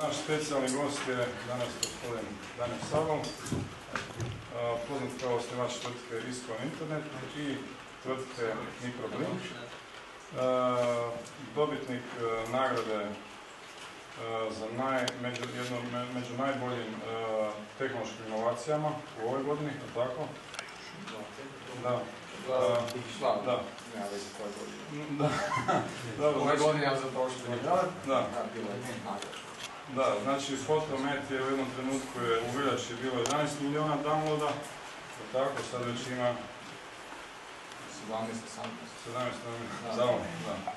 Naš specijalni gost je danas gospodin Danir Sabon, poznat kao osnivač tvrtke Iskon Internet i tvrtke Microblink. Dobitnik nagrade za naj, među, jedno, među najboljim tehnološkim inovacijama u ovoj godini, je tako? Da. Da, Da. Da. Ove godine ja prošle godine. da, Da. Da, znači Fotomet je u jednom trenutku je u veljači bilo 11 milijuna downloada, tako, sad već ima 17, 18. 17 Da. za ovo, da.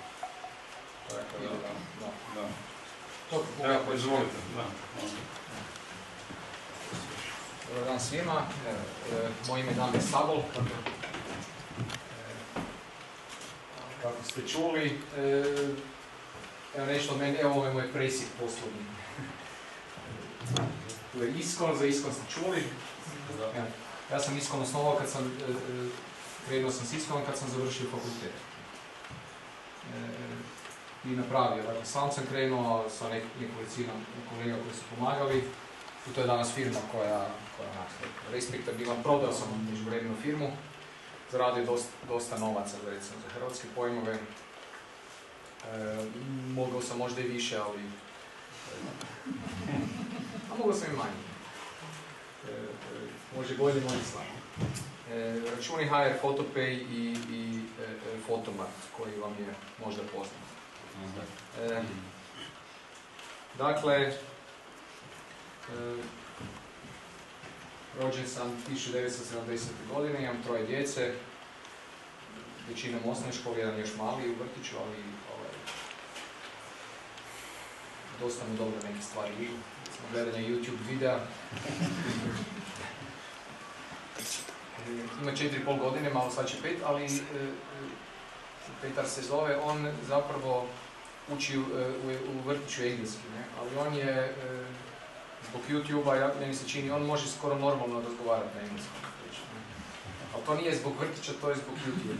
Tako da, da, Da. Evo, izvolite, da. Dobar dan svima, e, moje ime je Damir Sabol. Kako, e, kako ste čuli, e, evo nešto od mene, evo ovo je moj presjek poslovni. Tu je Iskon, za Iskon ste čuli. Ja sam Iskon osnovao kad sam, e, e, krenuo sam s Iskonom kad sam završio fakultet. E, I napravio, dakle sam sam krenuo sa nek- nekolicinom kolega koji su pomagali i to je danas firma koja, koja je respektabilna. Prodao sam u međuvremenu firmu, zaradio dosta, dosta novaca recimo za hrvatske pojmove. E, mogao sam možda i više, ali... a mogao sam i manje. E, može bolje, može slabo. E, računi HR, Photopay i, i e, e, Photomart, koji vam je možda poznat. E, dakle, e, rođen sam 1970. godine, imam troje djece, većinom osnovne škole, jedan još mali u vrtiću, ali ovaj, dosta mu dobro neke stvari idu. Smo gledanje YouTube videa. E, Ima četiri pol godine, malo sad će pet, ali e, e, Petar se zove, on zapravo uči u, u vrtiću engleski, ne? ali on je e, zbog YouTube-a, ja, meni se čini, on može skoro normalno razgovarati na engleskom. Ali to nije zbog vrtića, to je zbog YouTube.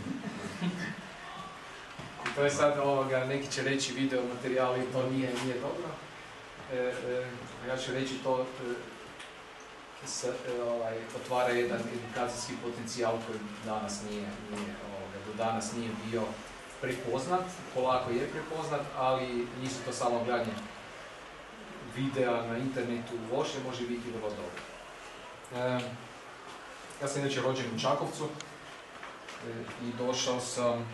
I to je sad neki će reći video materijali, to nije dobro. E, e, ja ću reći to e, ovaj, otvara jedan edukacijski potencijal koji danas nije, nije ovoga, do danas nije bio prepoznat, polako je prepoznat, ali nisu to samo gledanje videa na internetu loše, može biti vrlo dobro. E, ja sam inače rođen u Čakovcu i došao sam,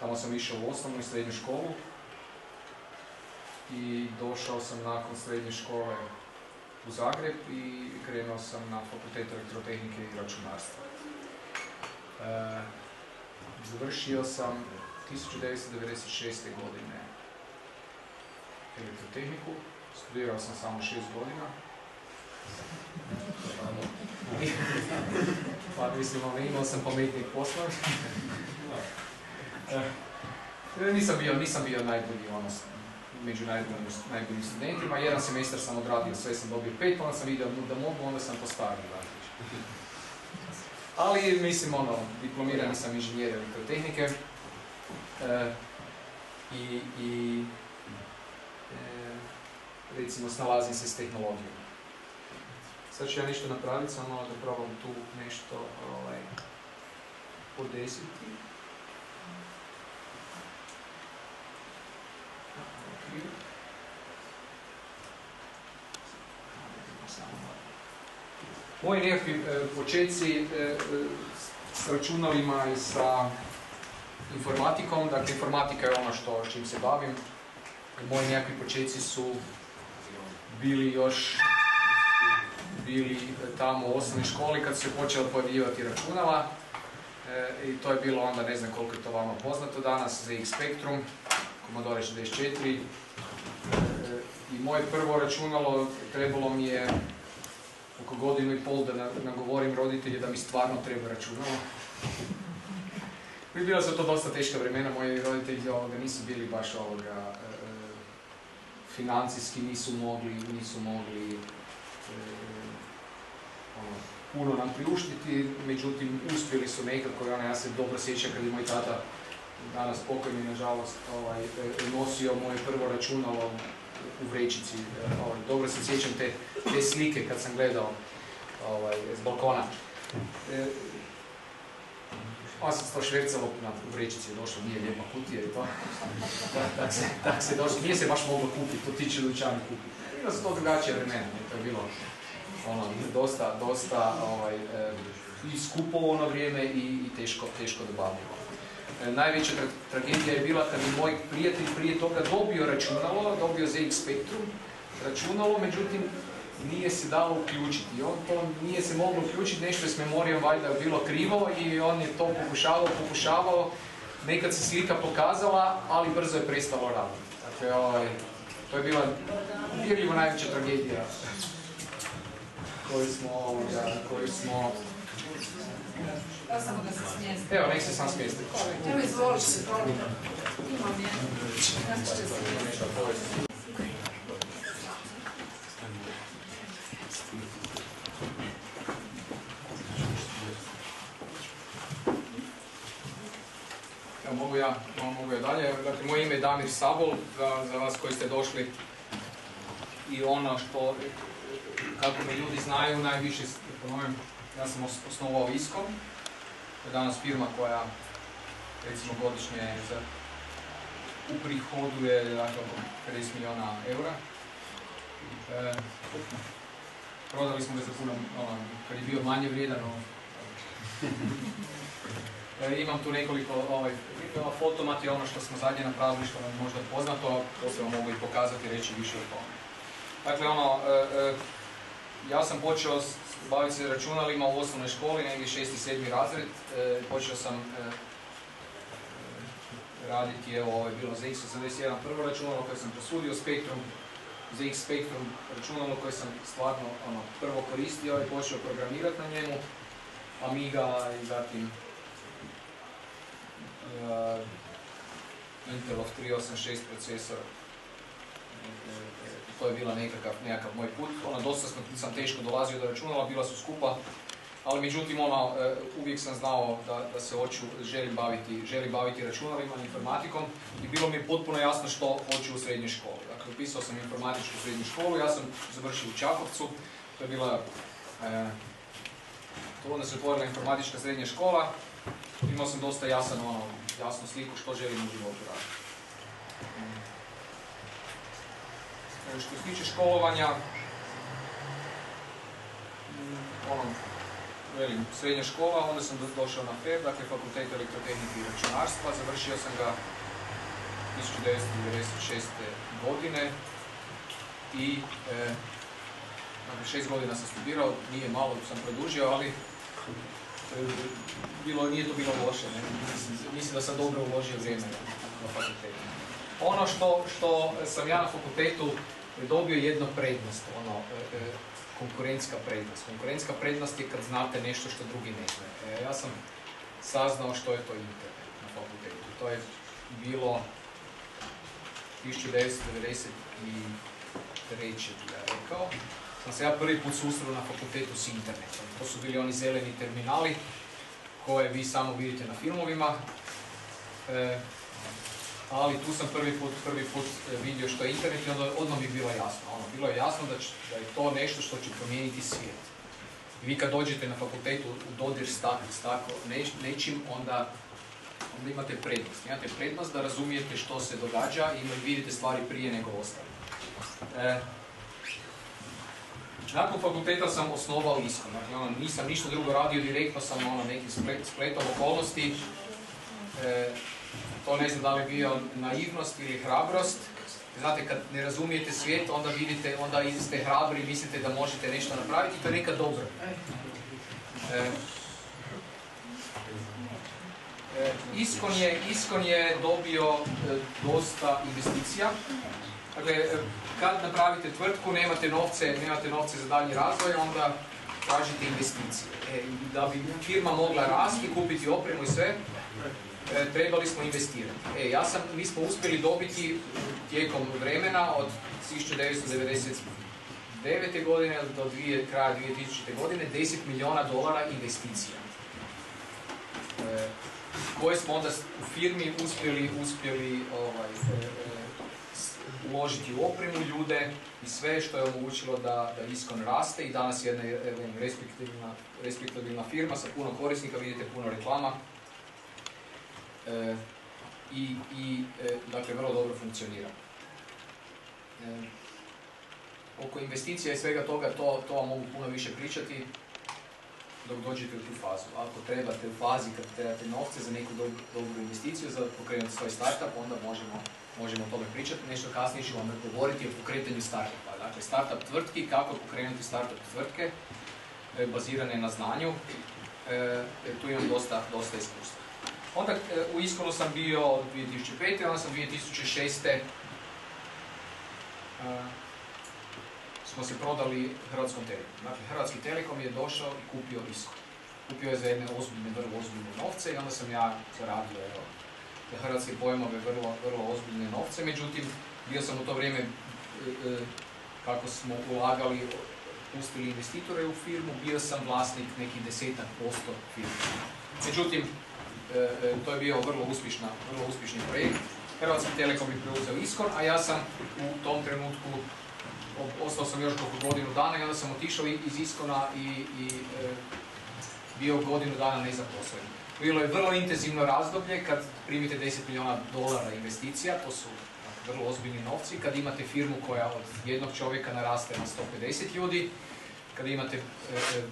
tamo sam išao u osnovnu i srednju školu i došao sam nakon srednje škole u Zagreb i krenuo sam na fakultet elektrotehnike i računarstva. E, završio sam 1996. godine elektrotehniku, studirao sam samo šest godina. pa mislim, ono, imao sam pametnih posla. E, nisam bio, nisam bio najbolji, ono, među najboljim, najboljim studentima. Jedan semestar sam odradio, sve sam dobio pet, onda sam vidio da mogu, onda sam postavio. Ali, mislim, ono, diplomirani sam inženjer elektrotehnike e, i, i e, recimo snalazim se s tehnologijom. Sad ću ja nešto napraviti, samo da probam tu nešto ovaj, podesiti. Moji nekakvi e, početci e, e, s računalima i sa informatikom, dakle informatika je ono što čim se bavim. Moji nekakvi početci su bili još bili tamo u osnovnoj školi kad su se počela pojavljivati računala i to je bilo onda, ne znam koliko je to vama poznato danas, ZX Spectrum, Commodore 64 e, i moje prvo računalo trebalo mi je oko godinu i pol da na- nagovorim roditelje da mi stvarno treba računalo. I bila su to dosta teška vremena, moji roditelji ovoga, nisu bili baš ovoga, e, financijski nisu mogli, nisu mogli e, ono, puno nam priuštiti, međutim uspjeli su nekako, ono, ja se dobro sjećam kad je moj tata, danas pokojni nažalost, ovaj, e, nosio moje prvo računalo u vrećici. E, ovaj, dobro se sjećam te, te slike kad sam gledao ovaj, s balkona. E, on sam to švercalo na vrećici je došlo, nije lijepa kutija i to. Tak, se, tak se došlo, nije se baš moglo kupiti, to tiče dućani kupiti. Bilo su to drugačije vremena, to je bilo ono, dosta, dosta ovaj, e, i skupo ono vrijeme i, i teško, teško dobavljivo. E, najveća tra tragedija je bila kad je moj prijatelj prije toga dobio računalo, dobio ZX Spectrum računalo, međutim nije se dalo uključiti. On to nije se moglo uključiti, nešto je s memorijom valjda bilo krivo i on je to pokušavao, pokušavao. Nekad se slika pokazala, ali brzo je prestalo raditi. Dakle, ovaj, to je bila vjerljivo najveća tragedija koju smo, koju smo da samo da se smijesti. Evo, nek se sam smijesti. Evo izvolite, imam je. Znači će se mogu ja, mogu ja dalje. Dakle, moje ime je Damir Sabol, za, za vas koji ste došli i ono što, kako me ljudi znaju, najviše, ponovim, ja sam osnovao ISKOM, to je danas firma koja recimo godišnje uprihoduje dakle, 50 milijuna eura. E, prodali smo ga za puno, ono, kad je bio manje vrijedan, ono, E, imam tu nekoliko ovaj, fotomat je ono što smo zadnje napravili, što vam možda poznato, to se vam mogu i pokazati i reći više o tome. Dakle, ono, e, ja sam počeo baviti se računalima u osnovnoj školi, negdje šesti, sedmi razred. počeo sam raditi, evo, ovo je bilo ZX81 prvo računalo koje sam prosudio, Spectrum, ZX Spectrum računalo koje sam stvarno ono, prvo koristio i počeo programirati na njemu, Amiga i zatim uh, Intelov 386 procesor. To je bila nekakav, nekakav moj put. Ono, dosta sam, teško dolazio do računala, bila su skupa. Ali međutim, ono, uh, uvijek sam znao da, da se hoću, želim baviti, želim baviti računalima, informatikom i bilo mi je potpuno jasno što hoću u srednjoj školi. Dakle, upisao sam informatičku srednju školu, ja sam završio u Čakovcu, to je bila, uh, to onda se otvorila informatička srednja škola, imao sam dosta jasan, ono, jasnu sliku što želim u životu raditi. E, što se tiče školovanja, mm, ono, velim, srednja škola, onda sam došao na FER, dakle Fakultet elektrotehnike i računarstva, završio sam ga 1996. godine i e, dakle, šest godina sam studirao, nije malo sam produžio, ali bilo, nije to bilo loše, ne? Mislim, da sam dobro uložio vrijeme na fakultetu. Ono što, što sam ja na fakultetu dobio jedno prednost, ono, e, e, konkurentska prednost. Konkurentska prednost je kad znate nešto što drugi ne znaju. E, ja sam saznao što je to internet na fakultetu. To je bilo 1993. ja rekao sam se ja prvi put susreo na fakultetu s internetom. To su bili oni zeleni terminali koje vi samo vidite na filmovima. E, ali tu sam prvi put, prvi put e, vidio što je internet i onda odmah mi bilo jasno. Ono, bilo je jasno da, da je to nešto što će promijeniti svijet. I vi kad dođete na fakultetu u dodir s, tako nečim, onda, onda imate prednost. Imate prednost da razumijete što se događa i vidite stvari prije nego ostali. E, nakon fakulteta sam osnovao ISKO, dakle ono, nisam ništa drugo radio, direktno sam ono, neki spletom okolnosti. E, to ne znam da li bio naivnost ili hrabrost. Znate, kad ne razumijete svijet, onda vidite, onda ste hrabri i mislite da možete nešto napraviti, to je nekad dobro. E, e Iskon je, Iskon je dobio e, dosta investicija. Dakle, kad napravite tvrtku, nemate novce, nemate novce za dalji razvoj, onda tražite investicije. E, da bi firma mogla rasti, kupiti opremu i sve, e, trebali smo investirati. E, ja sam, mi smo uspjeli dobiti tijekom vremena od 1999. godine do dvije, kraja 2000. godine 10 milijuna dolara investicija. E, koje smo onda u firmi uspjeli, uspjeli ovaj, e, uložiti u opremu ljude i sve što je omogućilo da, da Iskon raste i danas je jedna, respektabilna, respektabilna firma sa puno korisnika, vidite puno reklama e, i, i e, dakle vrlo dobro funkcionira. E, oko investicija i svega toga, to, to vam mogu puno više pričati dok dođete u tu fazu. Ako trebate u fazi kad trebate novce za neku dob- dobru investiciju, za pokrenuti svoj startup, onda možemo, možemo o tome pričati. Nešto kasnije ću vam govoriti o pokretanju startupa. Dakle, startup tvrtki, kako pokrenuti startup tvrtke, e, bazirane na znanju. E, e, tu imam dosta, dosta iskustva. Onda e, u Iskonu sam bio od 2005. onda sam 2006. e, smo se prodali Hrvatskom Telekomu. Dakle, Hrvatski Telekom je došao i kupio Iskon. Kupio je za jedne ozbiljne, vrlo ozbiljne novce i onda sam ja zaradio evo, za hrvatske pojmove vrlo, vrlo ozbiljne novce. Međutim, bio sam u to vrijeme, e, kako smo ulagali, pustili investitore u firmu, bio sam vlasnik nekih desetak posto firme. Međutim, to je bio vrlo, uspješna, vrlo uspješni projekt. Hrvatski Telekom je preuzeo Iskon, a ja sam u tom trenutku ostao sam još koliko godinu dana i onda sam otišao iz Iskona i, i e, bio godinu dana nezaposlen. Bilo je vrlo intenzivno razdoblje kad primite 10 milijuna dolara investicija, to su vrlo ozbiljni novci, kad imate firmu koja od jednog čovjeka naraste na 150 ljudi, kad imate e, e,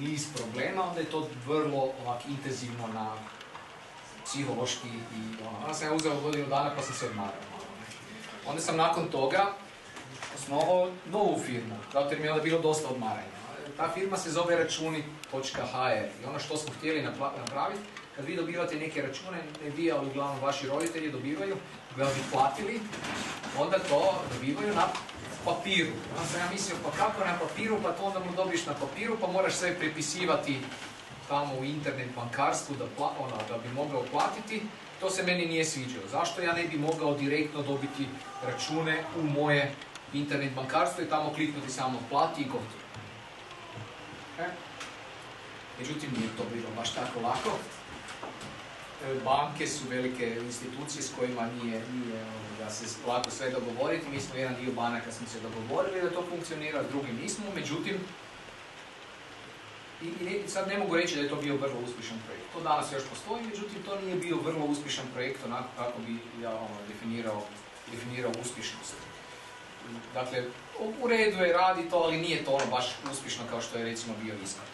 niz problema, onda je to vrlo ovak, intenzivno na psihološki i ono. Onda sam ja uzeo godinu dana pa sam se odmarao. Onda sam nakon toga osnovao novu firmu, zato jer mi je onda bilo dosta odmaranja. Ta firma se zove računi.hr i ono što smo htjeli napraviti, kad vi dobivate neke račune, ne vi, ali uglavnom vaši roditelji dobivaju, da bi platili, onda to dobivaju na papiru. Onda sam ja mislio, pa kako na papiru, pa to onda mu dobiješ na papiru, pa moraš sve prepisivati tamo u internet bankarstvu da, pla- ono, da bi mogao platiti, to se meni nije sviđalo. Zašto ja ne bi mogao direktno dobiti račune u moje internet bankarstvo i tamo kliknuti samo plati i gotovo. E? Međutim, nije to bilo baš tako lako. E, Banke su velike institucije s kojima nije, nije da se lako sve dogovoriti. Mi smo jedan dio banaka smo se dogovorili da to funkcionira, s drugim nismo. Međutim, i, i sad ne mogu reći da je to bio vrlo uspješan projekt. To danas još postoji, međutim to nije bio vrlo uspješan projekt onako kako bi ja ono, definirao, definirao uspješnost. Dakle, u- redu je radi to, ali nije to ono baš uspješno kao što je recimo bio Iskon.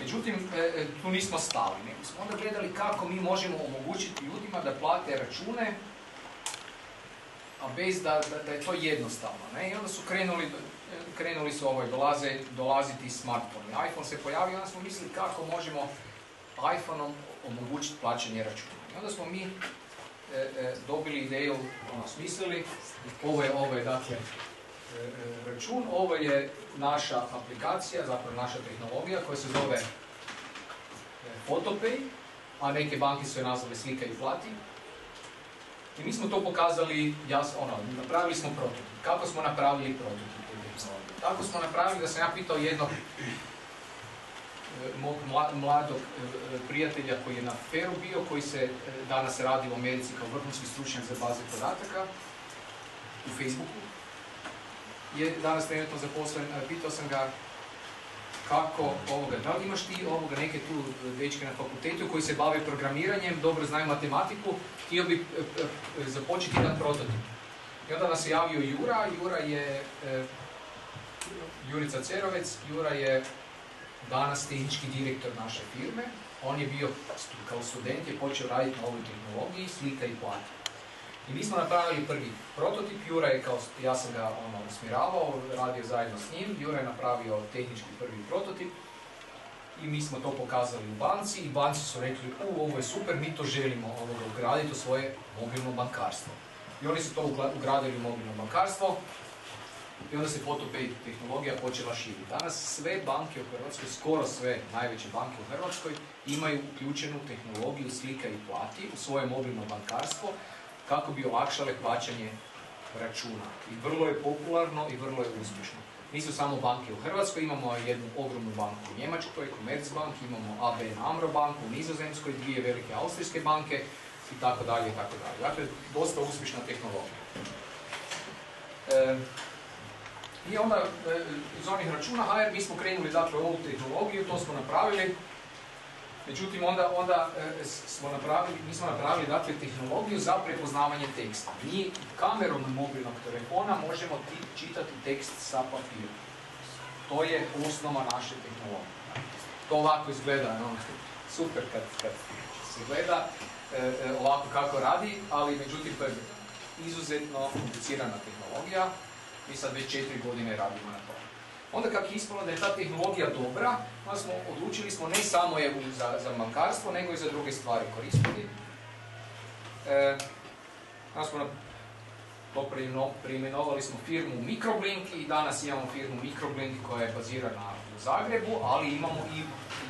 Međutim, e, e, tu nismo stali, nego smo onda gledali kako mi možemo omogućiti ljudima da plate račune, a bez da, da, da je to jednostavno. Ne? I onda su krenuli, krenuli su ovaj, dolaze, dolaziti smartfoni. iPhone se pojavio, onda smo mislili kako možemo iPhoneom omogućiti plaćanje računa. I onda smo mi e, e, dobili ideju, ono, smislili, ovo je, ovo je dakle, e, e, račun, ovo je naša aplikacija, zapravo naša tehnologija koja se zove e, Photopay, a neke banke su je nazvale slika i plati. I mi smo to pokazali, jas, ono, napravili smo prototip. Kako smo napravili prototip? Tako smo napravili da sam ja pitao jednog e, mog mla- mladog e, prijatelja koji je na feru bio, koji se e, danas radi u Americi kao vrhunski stručnjak za baze podataka u Facebooku. Je danas trenutno zaposlen, pitao sam ga kako ovoga, da li imaš ti ovoga neke tu dečke na fakultetu koji se bave programiranjem, dobro znaju matematiku, htio bi započeti jedan prototip. I onda nas je javio Jura, Jura je Jurica Cerovec, Jura je danas tehnički direktor naše firme. On je bio, kao student, je počeo raditi na ovoj tehnologiji, slika i plati. I mi smo napravili prvi prototip, Jura je kao, ja sam ga ono, usmjeravao, radio zajedno s njim, Jura je napravio tehnički prvi prototip i mi smo to pokazali u banci i banci su rekli, u, ovo je super, mi to želimo ovoga ugraditi u svoje mobilno bankarstvo. I oni su to ugradili u mobilno bankarstvo i onda se photopay tehnologija počela širiti. Danas sve banke u Hrvatskoj, skoro sve najveće banke u Hrvatskoj, imaju uključenu tehnologiju slika i plati u svoje mobilno bankarstvo kako bi olakšale plaćanje računa. I vrlo je popularno i vrlo je uspješno. Nisu samo banke u Hrvatskoj, imamo jednu ogromnu banku u Njemačkoj, Commerzbank, imamo ABN AMRO banku u Nizozemskoj, dvije velike austrijske banke i tako dalje i tako dalje. Dakle, dosta uspješna tehnologija. E, I onda e, iz onih računa HR mi smo krenuli dakle ovu tehnologiju, to smo napravili. Međutim, onda, onda e, smo napravili, mi smo napravili dakle tehnologiju za prepoznavanje teksta. Mi kamerom mobilnog telefona možemo ti- čitati tekst sa papira. To je osnova naše tehnologije. To ovako izgleda, no, super kad, kad se gleda e, ovako kako radi, ali međutim to je izuzetno komplicirana tehnologija. Mi sad već četiri godine radimo na tome. Onda kako je ispalo da je ta tehnologija dobra, onda smo odlučili smo ne samo je za, za bankarstvo, nego i za druge stvari koristiti. E, onda smo na, preimenovali smo firmu Microblink i danas imamo firmu Microblink koja je bazirana u Zagrebu, ali imamo i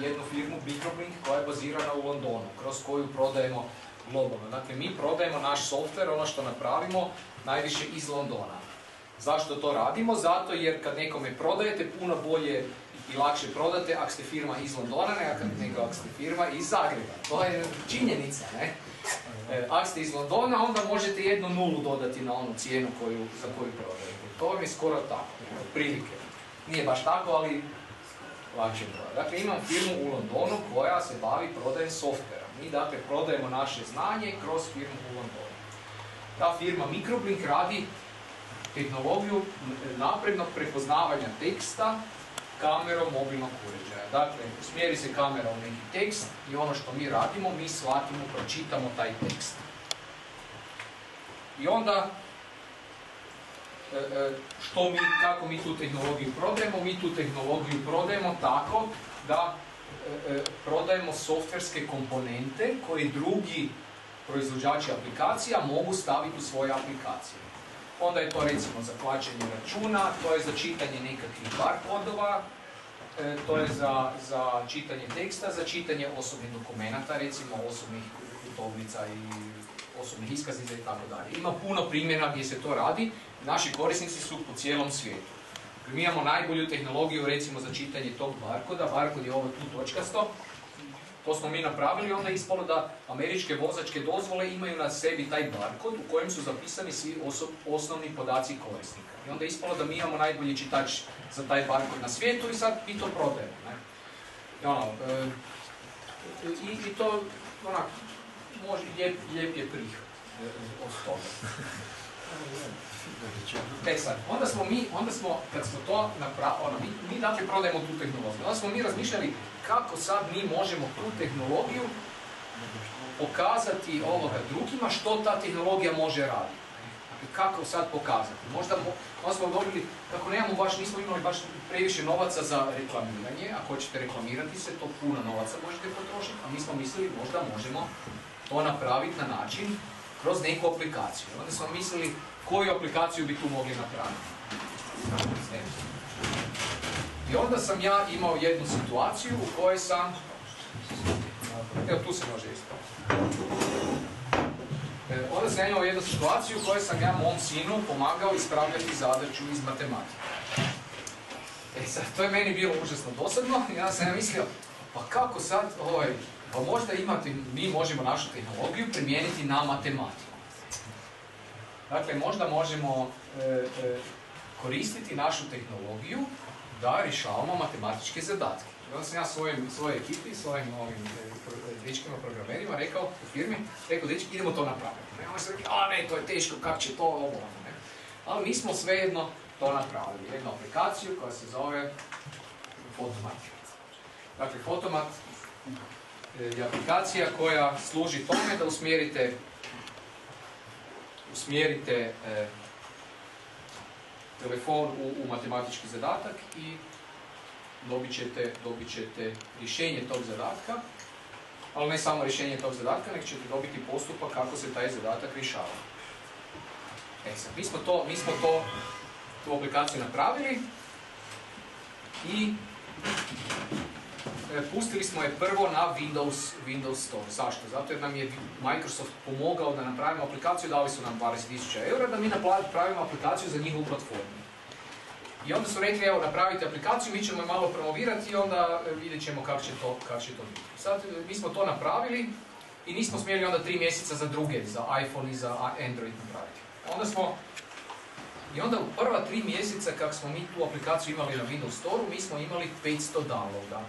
jednu firmu Microblink koja je bazirana u Londonu, kroz koju prodajemo globalno. Dakle, mi prodajemo naš softver, ono što napravimo, najviše iz Londona. Zašto to radimo? Zato jer kad nekome prodajete, puno bolje i lakše prodate ako ste firma iz Londona nego ako- ste firma iz Zagreba. To je činjenica, ne? E, ako ste iz Londona, onda možete jednu nulu dodati na onu cijenu koju, za koju prodajete. To vam je skoro tako, otprilike. Nije baš tako, ali lakše prodati. Dakle, imam firmu u Londonu koja se bavi prodajem softvera. Mi, dakle, prodajemo naše znanje kroz firmu u Londonu. Ta firma Microblink radi tehnologiju naprednog prepoznavanja teksta kamerom mobilnog uređaja. Dakle, usmjeri se kamera u neki tekst i ono što mi radimo, mi shvatimo, pročitamo taj tekst. I onda, e, e, što mi, kako mi tu tehnologiju prodajemo? Mi tu tehnologiju prodajemo tako da e, prodajemo softverske komponente koje drugi proizvođači aplikacija mogu staviti u svoje aplikacije. Onda je to recimo za plaćanje računa, to je za čitanje nekakvih barkodova, e, to je za, za čitanje teksta, za čitanje osobnih dokumenata, recimo osobnih putovnica i osobnih iskaznica i. Ima puno primjera gdje se to radi, naši korisnici su po cijelom svijetu. Mi imamo najbolju tehnologiju recimo za čitanje tog barkoda, barkod je ovo tu točkasto, to smo mi napravili, onda je ispalo da američke vozačke dozvole imaju na sebi taj barkod u kojem su zapisani svi osnovni podaci korisnika. I onda je ispalo da mi imamo najbolji čitač za taj barkod na svijetu i sad mi to prodajemo. Ne? I, ono, e, i, I to onak, može, lijep, lijep je prihod e, od toga. E sad, onda smo mi, onda smo, kad smo to napravili, ono, mi, mi dakle prodajemo tu tehnologiju. Onda smo mi razmišljali kako sad mi možemo tu tehnologiju pokazati ovoga drugima što ta tehnologija može raditi. Dakle, kako sad pokazati? Možda smo dobili, kako nemamo baš, nismo imali baš previše novaca za reklamiranje, ako hoćete reklamirati se, to puno novaca možete potrošiti, a mi smo mislili možda možemo to napraviti na način kroz neku aplikaciju. Onda smo mislili koju aplikaciju bi tu mogli napraviti. I onda sam ja imao jednu situaciju u kojoj sam, evo tu se može isto. E, onda sam imao jednu situaciju u kojoj sam ja mom sinu pomagao ispravljati zadaću iz matematike. E sad, to je meni bilo užasno dosadno i ja sam ja mislio, pa kako sad, ovaj, pa možda imate, mi možemo našu tehnologiju primijeniti na matematiku. Dakle, možda možemo e, e, koristiti našu tehnologiju da rješavamo matematičke zadatke. I onda sam ja svojim, svojoj ekipi, svojim ovim e, pro- dečkima programerima rekao u firmi, rekao, dečki, idemo to napraviti. I onda su rekli, a ne, to je teško, kako će to, ovo, ono, ne. Ali mi smo svejedno to napravili. Jednu aplikaciju koja se zove Fotomat. Dakle, Fotomat e, je aplikacija koja služi tome da usmjerite usmjerite e, telefon u, u matematički zadatak i dobit ćete, dobit ćete rješenje tog zadatka, ali ne samo rješenje tog zadatka, nego ćete dobiti postupak kako se taj zadatak rješava. E sad, mi smo to, mi smo to, tu aplikaciju napravili i pustili smo je prvo na Windows, Windows Store. Zašto? Zato jer nam je Microsoft pomogao da napravimo aplikaciju, dali su nam 20.000 eura da mi napravimo aplikaciju za njihovu platformu. I onda su rekli, evo, napravite aplikaciju, mi ćemo je malo promovirati i onda e, vidjet ćemo kako će to, kako će to biti. Sad, e, mi smo to napravili i nismo smjeli onda tri mjeseca za druge, za iPhone i za Android napraviti. Onda smo I onda u prva tri mjeseca kako smo mi tu aplikaciju imali na Windows Store, mi smo imali 500 downloada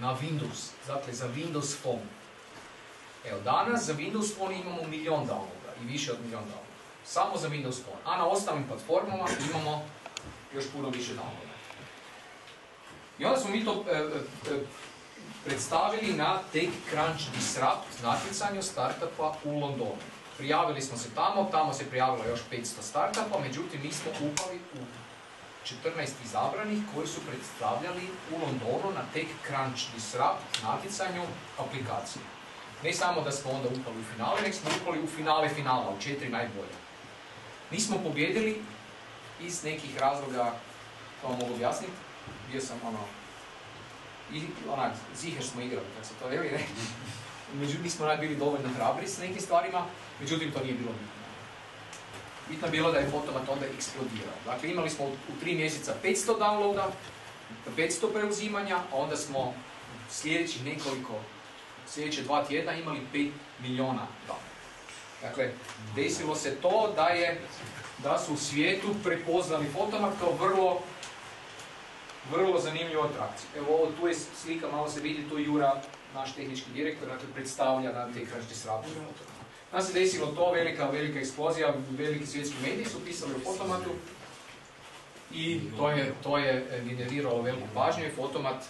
na Windows, dakle za Windows Phone. Evo, danas za Windows Phone imamo milion downloada i više od milion downloada. Samo za Windows Phone. A na ostalim platformama imamo još puno više downloada. I onda smo mi to e, e, e, predstavili na TechCrunch Disrupt natjecanju startupa u Londonu. Prijavili smo se tamo, tamo se prijavilo još 500 startupa, međutim mi smo upali u 14 izabranih koji su predstavljali u Londonu na TechCrunch Disrupt natjecanju aplikacije. Ne samo da smo onda upali u finale, nego smo upali u finale finala, u četiri najbolje. Nismo pobjedili iz nekih razloga, to vam mogu objasniti, bio sam ono, i onak, ziher smo igrali, kako se to veli, ne? Međutim, nismo najbili dovoljno hrabri s nekim stvarima, međutim, to nije bilo bitno. Bitno bilo da je fotomat onda eksplodirao. Dakle, imali smo u tri mjeseca 500 downloada, 500 preuzimanja, a onda smo sljedeći nekoliko, sljedeće dva tjedna imali 5 milijuna downloada. Dakle, desilo se to da je da su u svijetu prepoznali fotomat kao vrlo vrlo zanimljivu atrakciju. Evo ovo tu je slika, malo se vidi, tu Jura, naš tehnički direktor, dakle predstavlja na te krašti srabu. Nam se desilo to, velika, velika eksplozija, veliki svjetski mediji su pisali o fotomatu i to je, to je generiralo veliku pažnju i fotomat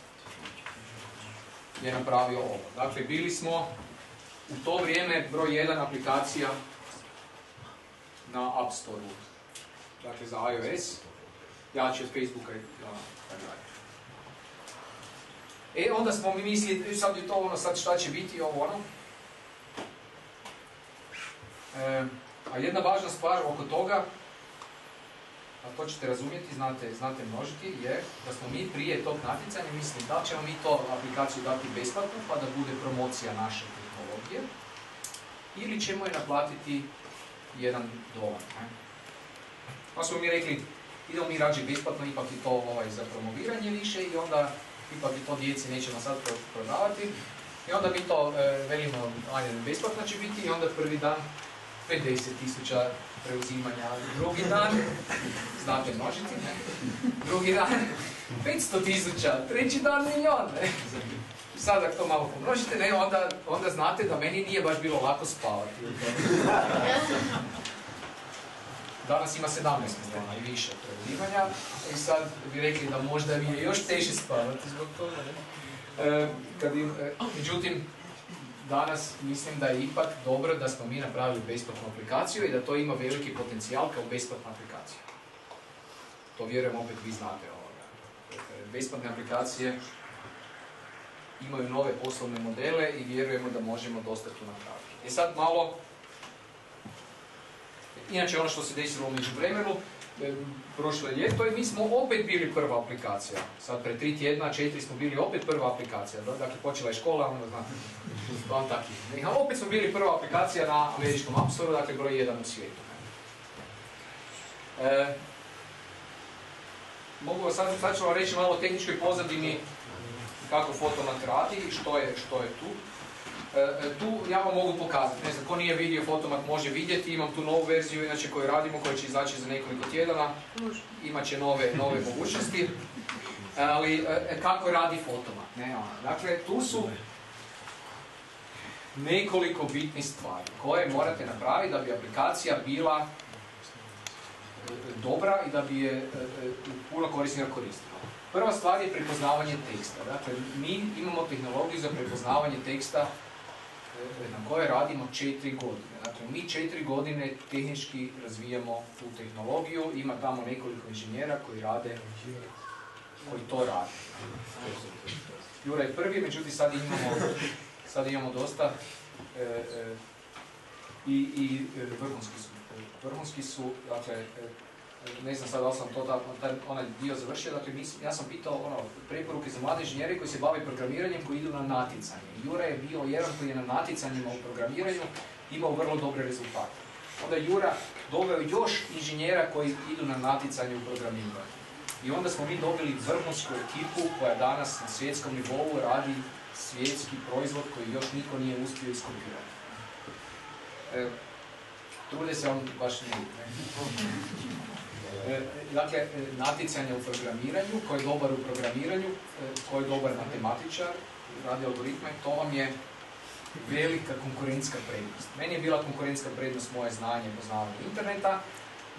je napravio ovo. Dakle, bili smo u to vrijeme broj jedan aplikacija na App Store. Dakle, za iOS, jači od Facebooka i tako E, onda smo mi mislili, sad je to ono, sad šta će biti, ovo ono. A jedna važna stvar oko toga, a to ćete razumjeti, znate, znate množiti, je da smo mi prije tog natjecanja mislili da ćemo mi to aplikaciju dati besplatno pa da bude promocija naše tehnologije ili ćemo je naplatiti jedan dolar. Pa smo mi rekli, idemo mi rađe besplatno, ipak je to ovaj, za promoviranje više i onda ipak i to djeci nećemo sad prodavati. I onda mi to e, velimo, ajde, besplatno će biti i onda prvi dan 50 tisuća preuzimanja, drugi dan, znate množiti, ne? drugi dan 500 tisuća, treći dan milijon, ne? Sad ako to malo pomnožite, ne, onda, onda znate da meni nije baš bilo lako spavati. Danas ima 17 milijuna i više preuzimanja i sad bi rekli da možda mi je još teže spavati zbog toga. E, kad im, e, međutim, danas mislim da je ipak dobro da smo mi napravili besplatnu aplikaciju i da to ima veliki potencijal kao besplatna aplikacija. To vjerujem opet vi znate ovoga. Dakle, besplatne aplikacije imaju nove poslovne modele i vjerujemo da možemo dosta tu napraviti. E sad malo Inače, ono što se desilo u međuvremenu, prošlo ljeto i mi smo opet bili prva aplikacija. Sad pre tri tjedna, četiri smo bili opet prva aplikacija. Dakle, počela je škola, onda znate, vam taki. opet smo bili prva aplikacija na američkom App Store, dakle broj jedan u svijetu. E, mogu sad, sad ću vam reći malo o tehničkoj pozadini kako fotomat radi i što je tu. E, e, tu ja vam mogu pokazati, ne znam, ko nije vidio fotomat može vidjeti, imam tu novu verziju inače koju radimo, koja će izaći za nekoliko tjedana, imat će nove, nove mogućnosti. Ali e, kako radi fotomat? Ne, ono. Dakle, tu su nekoliko bitnih stvari koje morate napraviti da bi aplikacija bila dobra i da bi je puno korisnija koristila. Prva stvar je prepoznavanje teksta. Dakle, mi imamo tehnologiju za prepoznavanje teksta na koje radimo četiri godine. Dakle, mi četiri godine tehnički razvijamo tu tehnologiju, ima tamo nekoliko inženjera koji rade, koji to rade. Jura je prvi, međutim sad imamo, sad imamo dosta e, e, i, i e, vrhunski su. Vrhunski su, dakle, ne znam sad da sam to taj, onaj dio završio, dakle ja sam pitao ono, preporuke za mlade inženjere koji se bave programiranjem koji idu na natjecanje. Jura je bio jedan koji je na natjecanjima u programiranju imao vrlo dobre rezultate. Onda Jura doveo još inženjera koji idu na natjecanje u programiranju. I onda smo mi dobili vrhunsku ekipu koja danas na svjetskom nivou radi svjetski proizvod koji još niko nije uspio iskopirati. E, trude se on baš nije. E, Dakle, e, natjecanje u programiranju, ko je dobar u programiranju, e, ko je dobar matematičar, radi algoritme, to vam je velika konkurentska prednost. Meni je bila konkurentska prednost moje znanje i poznavanje interneta,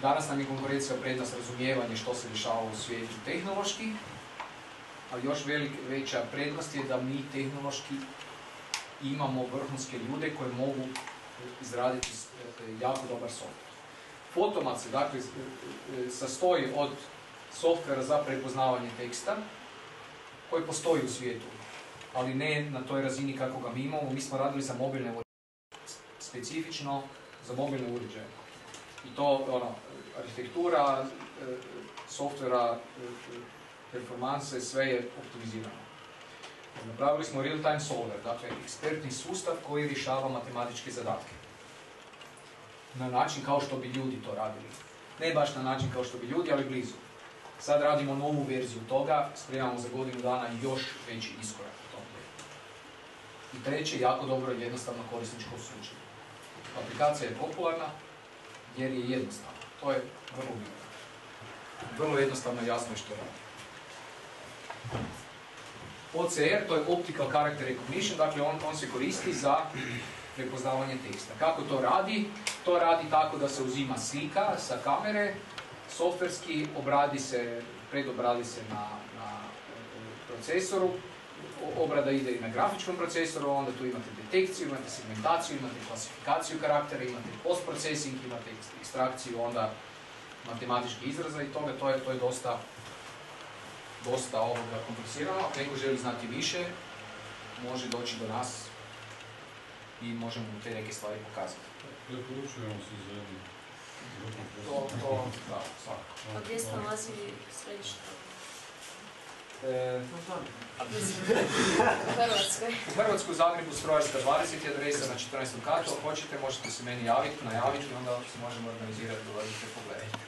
danas nam je konkurencijska prednost razumijevanje što se dešava u svijetu tehnološki, ali još velik, veća prednost je da mi tehnološki imamo vrhunske ljude koji mogu izraditi jako dobar software. Fotomat se dakle e, e, sastoji od softvera za prepoznavanje teksta koji postoji u svijetu, ali ne na toj razini kako ga mi imamo. Mi smo radili za mobilne uređaje, specifično za mobilne uređaje. I to ono, arhitektura, e, softvera, performanse, sve je optimizirano. Napravili smo real-time solver, dakle ekspertni sustav koji rješava matematičke zadatke. Na način kao što bi ljudi to radili. Ne baš na način kao što bi ljudi, ali blizu. Sad radimo novu verziju toga, spremamo za godinu dana još veći iskorak u tom. I treće, jako dobro i jednostavno korisničko slučaj. Aplikacija je popularna jer je jednostavna. To je vrlo bitno. Vrlo jednostavno jasno je što radi. OCR, to je Optical Character Recognition, dakle on, on se koristi za prepoznavanje teksta. Kako to radi? To radi tako da se uzima slika sa kamere, softverski obradi se, predobradi se na, na procesoru, obrada ide i na grafičkom procesoru, onda tu imate detekciju, imate segmentaciju, imate klasifikaciju karaktera, imate post-processing, imate eks- ekstrakciju onda matematičkih izraza i toga, to je, to je dosta dosta ovoga komplicirano. Ako neko želi znati više, može doći do nas i možemo mu te neke stvari pokazati. Preporučujemo se za jednu To, to, da, svakako. A gdje se nalazi središte? E, U Hrvatskoj. u Zagrebu, Strojarska 20 je adresa na 14. katu, ako hoćete možete se meni javiti, najaviti i onda se možemo organizirati dolazite pogledati.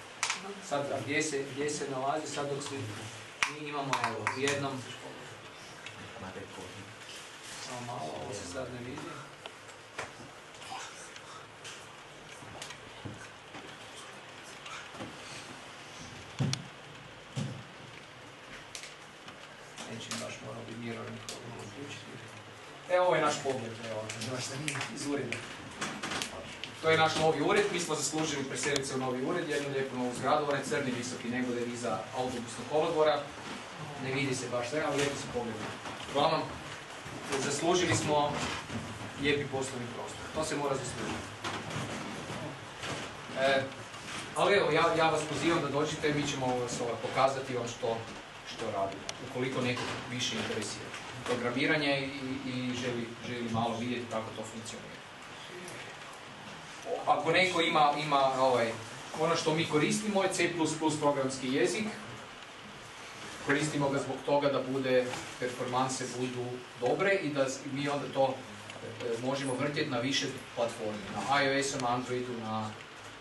Sad, a gdje se, gdje se nalazi, sad dok se, mi imamo, evo, u jednom, samo malo, ovo se sad ne vidi. Neće mi baš morao bi mirovni uključiti. Evo ovo je naš pogled, evo, da iz ureda. To je naš novi ured, mi smo zaslužili preseliti se u novi ured, jednu lijepu novu zgradu, onaj crni visoki nego da je iza autobusnog kolodvora. Ne vidi se baš sve, ali lijepo se pogleda. Uglavnom, zaslužili smo lijepi poslovni prostor. To se mora zaslužiti. E, ali evo, ja, ja vas pozivam da dođete, mi ćemo vas ovaj, pokazati vam što, što radimo, ukoliko nekog više interesira. Programiranje i, i želi, želi malo vidjeti kako to funkcionira. Ako neko ima, ima ovaj, ono što mi koristimo je C++ programski jezik, koristimo ga zbog toga da bude, performanse budu dobre i da mi onda to e, možemo vrtjeti na više platformi, na iOS-u, na Androidu, na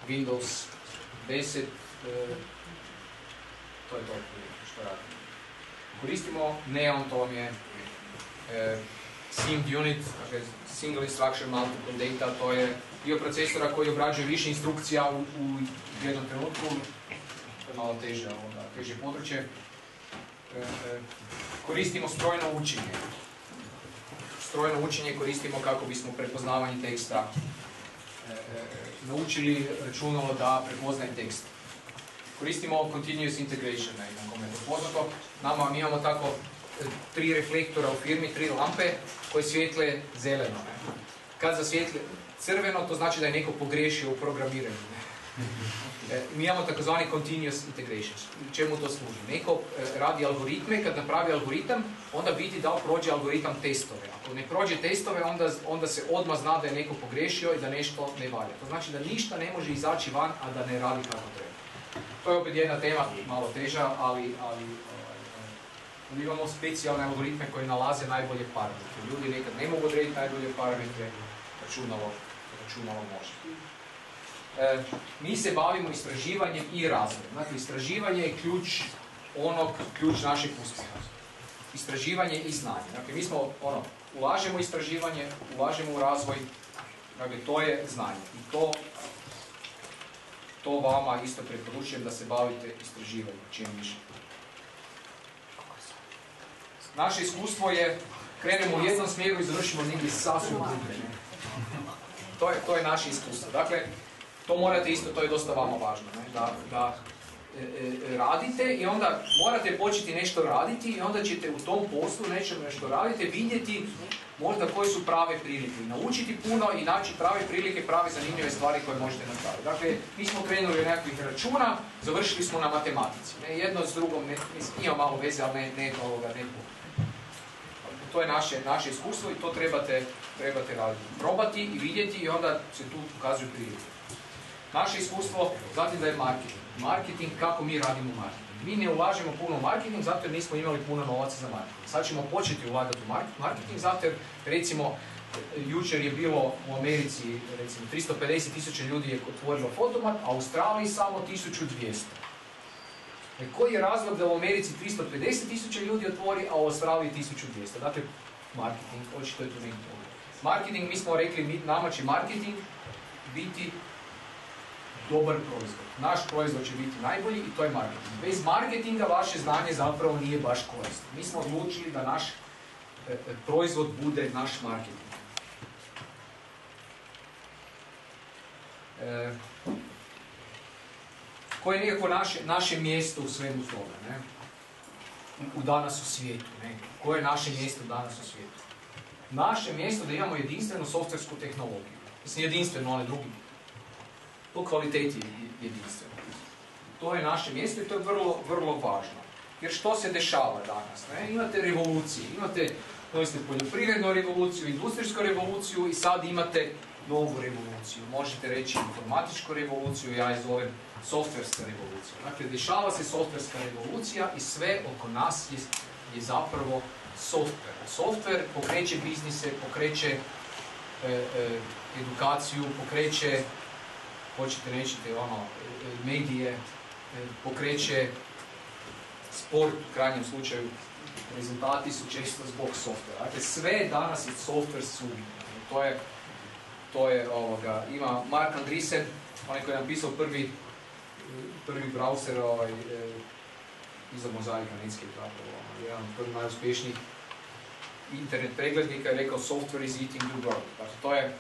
Windows 10, e, to je to što radimo. Koristimo Neon, to vam je SIMD unit, dakle Single Instruction Multiple Data, to je dio procesora koji obrađuje više instrukcija u, u jednom trenutku, malo teže, ovoga, teže područje. E, e, koristimo strojno učenje. Strojno učenje koristimo kako bismo prepoznavanje teksta e, e, naučili računalo da prepoznaje tekst. Koristimo continuous integration, ne znam kome je to poznato. Nama, imamo tako tri reflektora u firmi, tri lampe koje svijetle zeleno. Kad zasvijetle crveno, to znači da je neko pogriješio u programiranju. E, mi imamo takozvani continuous integration. Čemu to služi? Neko e, radi algoritme, kad napravi algoritam, onda vidi da prođe algoritam testove. Ako ne prođe testove, onda, onda se odmah zna da je neko pogriješio i da nešto ne valja. To znači da ništa ne može izaći van, a da ne radi kako treba. To je opet jedna tema, malo teža, ali, ali onda imamo specijalne algoritme koji nalaze najbolje parametre. Ljudi nekad ne mogu odrediti najbolje parametre, računalo, računalo može. E, mi se bavimo istraživanjem i razvojem. Znači, istraživanje je ključ onog, ključ našeg uspjeha. Istraživanje i znanje. Dakle, mi smo, ono, ulažemo istraživanje, ulažemo u razvoj, dakle, to je znanje. I to to vama isto preporučujem da se bavite istraživanjem čim više. Naše iskustvo je, krenemo u jednom smjeru i završimo negdje sasvim ne. To je, to je naše iskustvo. Dakle, to morate isto, to je dosta vama važno, ne? da, da e, e, radite i onda morate početi nešto raditi i onda ćete u tom poslu nečem nešto radite vidjeti možda koje su prave prilike. Naučiti puno i naći prave prilike, prave zanimljive stvari koje možete napraviti. Dakle, mi smo krenuli od nekakvih računa, završili smo na matematici. Ne, jedno s drugom, ne, mislim, ima malo veze, ali ne, ne, ovoga, ne. To je naše, naše iskustvo i to trebate, trebate raditi. Probati i vidjeti i onda se tu pokazuju prilike. Naše iskustvo, zatim da je marketing. Marketing, kako mi radimo marketing. Mi ne ulažemo puno u marketing zato jer nismo imali puno novaca za marketing. Sad ćemo početi ulagati u market- marketing zato jer, recimo, jučer je bilo u Americi, recimo, 350 tisuća ljudi je otvorilo fotomat, a u Australiji samo 1200. E, koji je razlog da u Americi 350 tisuća ljudi otvori, a u Australiji 1200? Dakle, marketing, očito je tu. Marketing, mi smo rekli, nama će marketing biti dobar proizvod. Naš proizvod će biti najbolji i to je marketing. Bez marketinga vaše znanje zapravo nije baš korisno. Mi smo odlučili da naš e, e, proizvod bude naš marketing. E, koje je nekako naše, naše mjesto u svemu tome, ne? U- danas u svijetu, ne? Koje je naše mjesto danas u svijetu? Naše mjesto da imamo jedinstvenu softversku tehnologiju. Mislim, jedinstveno, one drugi. Po kvaliteti je jedinstveno. To je naše mjesto i to je vrlo, vrlo važno. Jer što se dešava danas? Ne? Imate revolucije, imate imali poljoprivrednu revoluciju, industrijsku revoluciju i sad imate novu revoluciju. Možete reći informatičku revoluciju, ja je zovem softverska revolucija. Dakle, dešava se softverska revolucija i sve oko nas je, zapravo softver. Softver pokreće biznise, pokreće e, e, edukaciju, pokreće, hoćete nećete, ono, e, medije, pokreće sport u krajnjem slučaju, rezultati su često zbog softvera. Dakle, sve danas je softver subjekt. To je, to je ovoga, ima Mark Andreessen, onaj koji je napisao prvi, prvi browser ovaj, e, iza mozaika Netscape zapravo, ono, jedan od prvih najuspješnijih internet preglednika je rekao software is eating the world. Dakle, to je,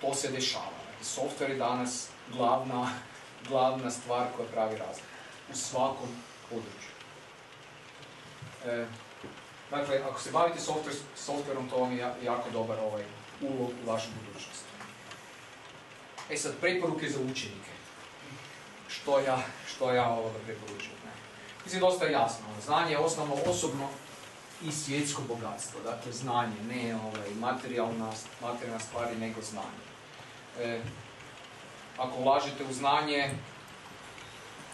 to se dešava. Dakle, software je danas glavna, glavna stvar koja pravi razliku u svakom području. E, dakle, ako se bavite software, softwareom, to vam je ja- jako dobar ovaj ulog u vašu budućnost. E sad, preporuke za učenike. Što ja, što ja ovoga preporučujem. Mislim, dosta jasno. ono, Znanje je osnovno osobno i svjetsko bogatstvo. Dakle, znanje, ne ovaj, materijalna, stvari, nego znanje. E, ako ulažete u znanje,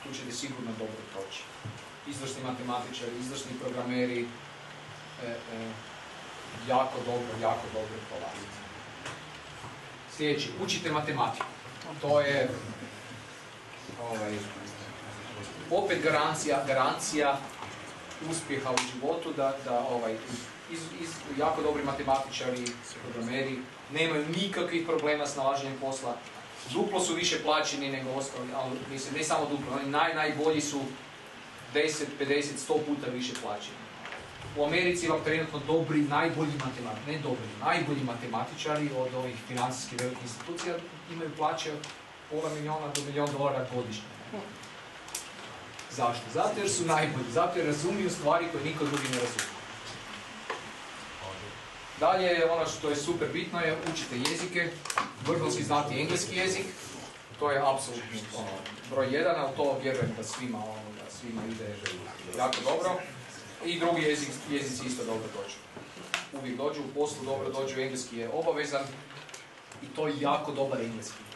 tu ćete sigurno dobro proći. Izvrsni matematičari, izvrsni programeri, e, e, jako dobro, jako dobro prolazite. Sljedeći, učite matematiku. To je ovaj, opet garancija, garancija uspjeha u životu da, da ovaj, iz, iz, jako dobri matematičari, programeri, nemaju nikakvih problema s nalaženjem posla. Duplo su više plaćeni nego ostali, ali mislim, ne samo duplo, oni naj, najbolji su 10, 50, 100 puta više plaćeni. U Americi vam trenutno dobri, najbolji matematičari, ne dobri, najbolji matematičari od ovih financijskih velikih institucija imaju plaće pola milijuna do milijun dolara godišnje. Zašto? Zato jer su najbolji, zato jer razumiju stvari koje niko drugi ne razumije. Dalje, ono što je super bitno je učite jezike, vrhunski znati engleski jezik, to je apsolutno ono, broj jedan, ali to vjerujem da svima, ovoga, svima ide jako dobro. I drugi jezik, jezici isto dobro dođu. Uvijek dođu u poslu, dobro dođu, engleski je obavezan i to je jako dobar engleski.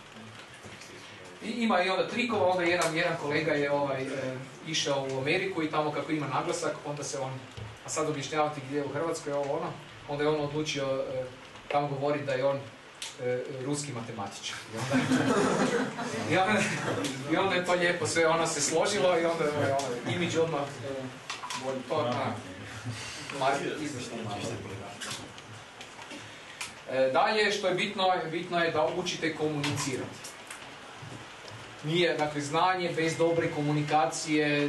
I ima i onda trikova, onda jedan, jedan kolega je ovaj, e, išao u Ameriku i tamo kako ima naglasak, onda se on, a sad objašnjavati gdje je u Hrvatskoj ovo ono, onda je on odlučio e, tamo govoriti da je on e, ruski matematičar. I onda, i, onda, I onda je to lijepo, sve ono se složilo i onda je ovaj, ovaj, imidž odmah e. To, na, mar- izvršno marketing, da. E, dalje, što je bitno, bitno je da učite komunicirati. Nije, dakle, znanje bez dobre komunikacije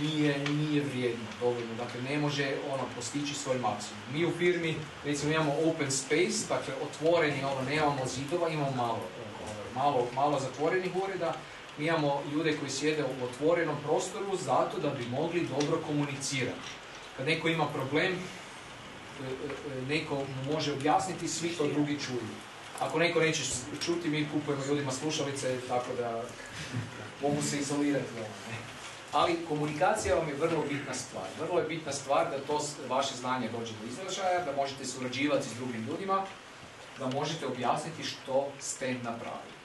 nije, nije vrijedno dovoljno, dakle ne može ono postići svoj maksimum. Mi u firmi recimo imamo open space, dakle otvoreni ono, nemamo zidova, imamo malo, ono, malo, malo zatvorenih ureda, mi imamo ljude koji sjede u otvorenom prostoru zato da bi mogli dobro komunicirati. Kad neko ima problem, e, e, e, neko može objasniti, svi to drugi čuju. Ako neko neće čuti, mi kupujemo ljudima slušalice, tako da mogu se izolirati. Ali komunikacija vam je vrlo bitna stvar. Vrlo je bitna stvar da to vaše znanje dođe do izražaja, da možete surađivati s drugim ljudima, da možete objasniti što ste napravili.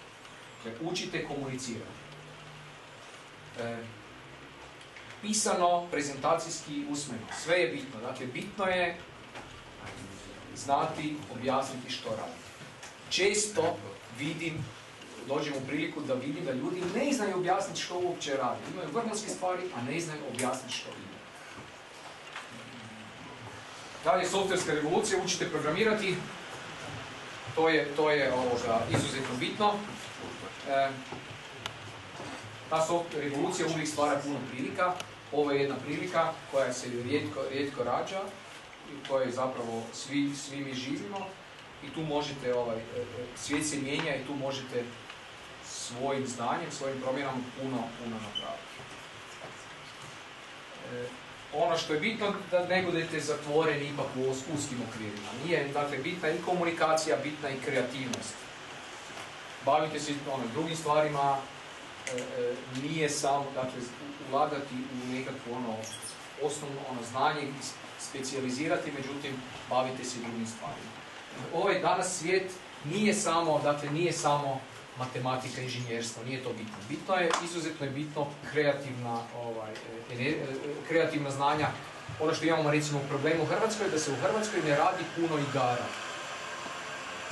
Dakle, učite komunicirati. E, pisano, prezentacijski, usmeno. Sve je bitno. Dakle, bitno je znati, objasniti što radi. Često vidim dođem u priliku da vidim da ljudi ne znaju objasniti što uopće radi. Imaju vrhunske stvari, a ne znaju objasniti što ima. Dalje, softverska revolucija, učite programirati. To je, to je ovoga, izuzetno bitno. E, ta software revolucija uvijek stvara puno prilika. Ovo je jedna prilika koja se rijetko, rijetko rađa i kojoj zapravo svi, svi mi živimo i tu možete, ovaj, e, e, svijet se mijenja i tu možete svojim znanjem, svojim promjenama puno, puno napraviti. E, ono što je bitno da ne budete zatvoreni ipak u uskim okvirima. Nije, dakle, bitna i komunikacija, bitna i kreativnost. Bavite se ono, drugim stvarima, e, nije samo, dakle, ulagati u nekakvo ono, osnovno ono, znanje specijalizirati, međutim, bavite se drugim stvarima. Ovaj danas svijet nije samo, dakle, nije samo matematika, inženjerstvo, nije to bitno. Bitno je, izuzetno je bitno kreativna, ovaj, e, e, kreativna znanja. Ono što imamo recimo problemu u Hrvatskoj, da se u Hrvatskoj ne radi puno igara.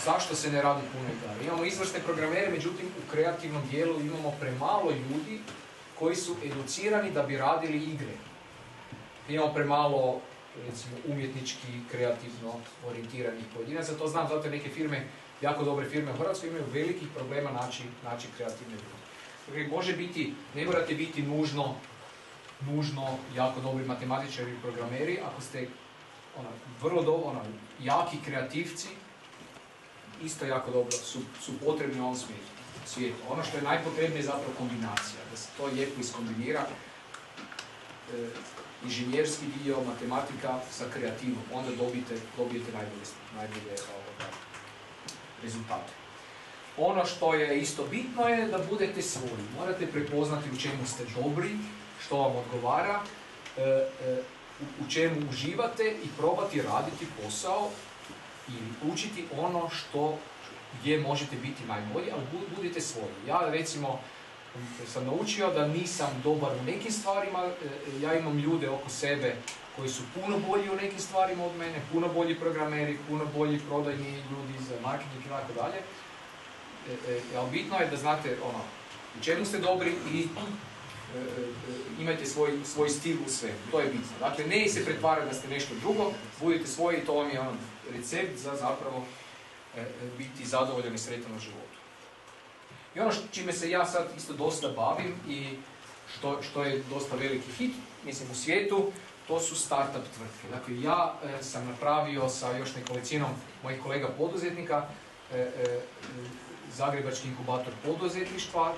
Zašto se ne radi puno igara? Imamo izvrsne programere, međutim u kreativnom dijelu imamo premalo ljudi koji su educirani da bi radili igre. Imamo premalo recimo umjetnički, kreativno orijentiranih pojedinaca. To znam zato neke firme jako dobre firme u Hrvatskoj imaju velikih problema naći, naći kreativne ljude. Dakle, može biti, ne morate biti nužno, nužno jako dobri matematičari i programeri, ako ste ona, vrlo dobro, ona, jaki kreativci, isto jako dobro su, su potrebni u ovom svijetu. Ono što je najpotrebnije je zapravo kombinacija, da se to lijepo iskombinira. E, inženjerski dio, matematika sa kreativom, onda dobijete, dobijete najbolje, najbolje rezultate. Ono što je isto bitno je da budete svoji. Morate prepoznati u čemu ste dobri, što vam odgovara, e, e, u čemu uživate i probati raditi posao i učiti ono što gdje možete biti najbolji, ali budite svoji. Ja recimo sam naučio da nisam dobar u nekim stvarima, e, ja imam ljude oko sebe koji su puno bolji u nekim stvarima od mene, puno bolji programeri, puno bolji prodajni ljudi za marketing i tako dalje. E, e, ali bitno je da znate ono, u čemu ste dobri i e, imajte svoj, svoj stil u sve. To je bitno. Dakle, ne se pretvarati da ste nešto drugo, budite svoji i to vam je ono, recept za zapravo biti zadovoljan i sretan u životu. I ono čime se ja sad isto dosta bavim i što, što je dosta veliki hit, mislim u svijetu, to su startup tvrtke. Dakle, ja e, sam napravio sa još nekolicinom mojih kolega poduzetnika e, e, Zagrebački inkubator poduzetništva,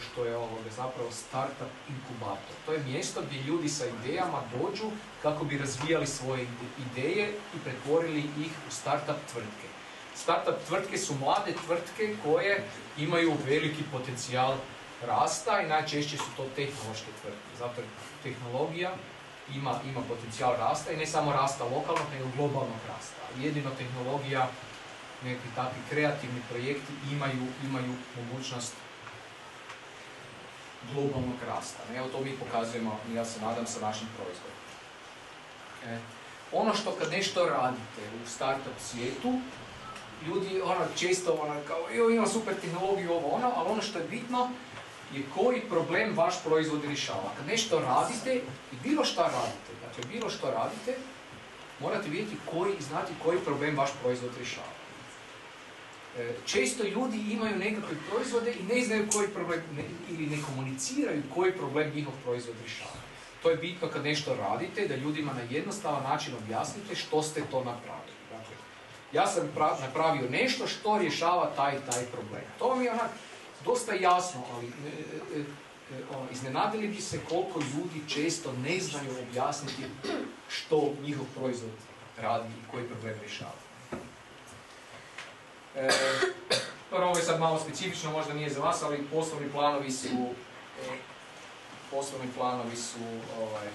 što je ovoga zapravo startup inkubator. To je mjesto gdje ljudi sa idejama dođu kako bi razvijali svoje ideje i pretvorili ih u startup tvrtke. Startup tvrtke su mlade tvrtke koje imaju veliki potencijal rasta i najčešće su to tehnološke tvrtke. Zato tehnologija ima, ima potencijal rasta i ne samo rasta lokalnog, nego globalnog rasta. Jedino tehnologija, neki takvi kreativni projekti imaju, imaju mogućnost globalnog rasta. Evo to mi pokazujemo, ja se nadam, sa našim proizvodom. E, ono što kad nešto radite u startup svijetu, ljudi ono, često ono, kao, jo, ima super tehnologiju, ovo ono, ali ono što je bitno je koji problem vaš proizvod rješava. Kad nešto radite i bilo šta radite, dakle bilo što radite, morate vidjeti koji, znati koji problem vaš proizvod rješava. E, Često ljudi imaju nekakve proizvode i ne znaju koji problem, ne, ili ne komuniciraju koji problem njihov proizvod rješava. To je bitno kad nešto radite, da ljudima na jednostavan način objasnite što ste to napravili. Ja sam pra- napravio nešto što rješava taj taj problem. To vam je onak dosta jasno, ali e, e, e, ono, iznenadili bi se koliko ljudi često ne znaju objasniti što njihov proizvod radi i koji problem rješava. E, ovo je sad malo specifično, možda nije za vas, ali poslovni planovi su poslovni planovi su ovaj,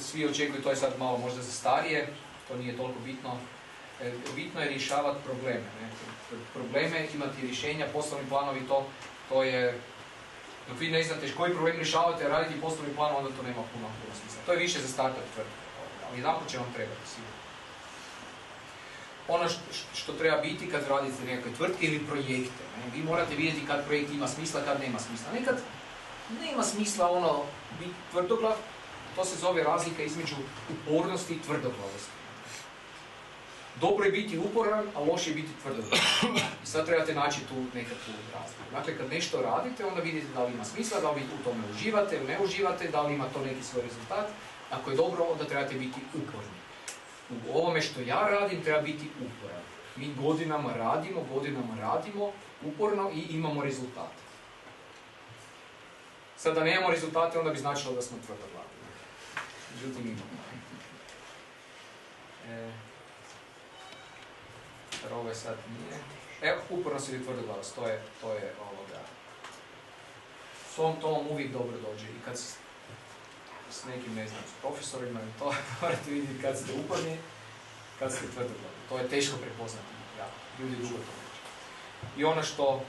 svi očekuju, to je sad malo možda za starije, to nije toliko bitno. E, Bitno je rješavati probleme. Ne? Probleme, imati rješenja, poslovni planovi, to, to je... Dok vi ne znate koji problem rješavate, a radite poslovni plan, onda to nema puno, smisla. To je više za startup tvrtke, ali jedanput će vam trebati sigurno. Ono što, što treba biti kad radite nekakve tvrtke ili projekte. Ne? Vi morate vidjeti kad projekt ima smisla, kad nema smisla. Nekad nema smisla ono biti tvrdoglav, to se zove razlika između upornosti i tvrdoglavosti. Dobro je biti uporan, a loše je biti tvrdoglav. I sad trebate naći tu nekakvu razliku. Dakle, kad nešto radite, onda vidite da li ima smisla, da li u tome uživate ili ne uživate, da li ima to neki svoj rezultat. Ako je dobro, onda trebate biti uporni. U ovome što ja radim treba biti uporan. Mi godinama radimo, godinama radimo uporno i imamo rezultate. Sad da nemamo rezultate, onda bi značilo da smo tvrdoglavi. Međutim, imamo. E, jer ovo je sad nije. Evo, upornost ili tvrdoglavost, to je, to je ovoga. S ovom tomom uvijek dobro dođe i kad s, nekim, ne znam, s profesorima i to, morate vidjeti kad ste uporni, kad ste tvrdoglavi. To je teško prepoznati. Ja, ljudi dugo to neće. I ono što,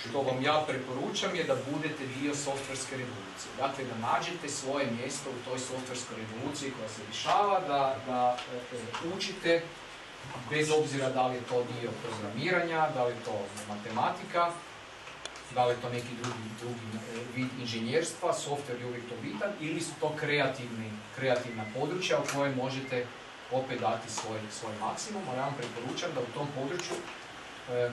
što vam ja preporučam je da budete dio softverske revolucije. Dakle, da nađete svoje mjesto u toj softverskoj revoluciji koja se dešava, da, da e, učite bez obzira da li je to dio programiranja, da li je to matematika, da li je to neki drugi, drugi e, vid inženjerstva, software je uvijek to bitan, ili su to kreativni, kreativna područja u kojoj možete opet dati svoj, svoj maksimum, a ja vam preporučam da u tom području e,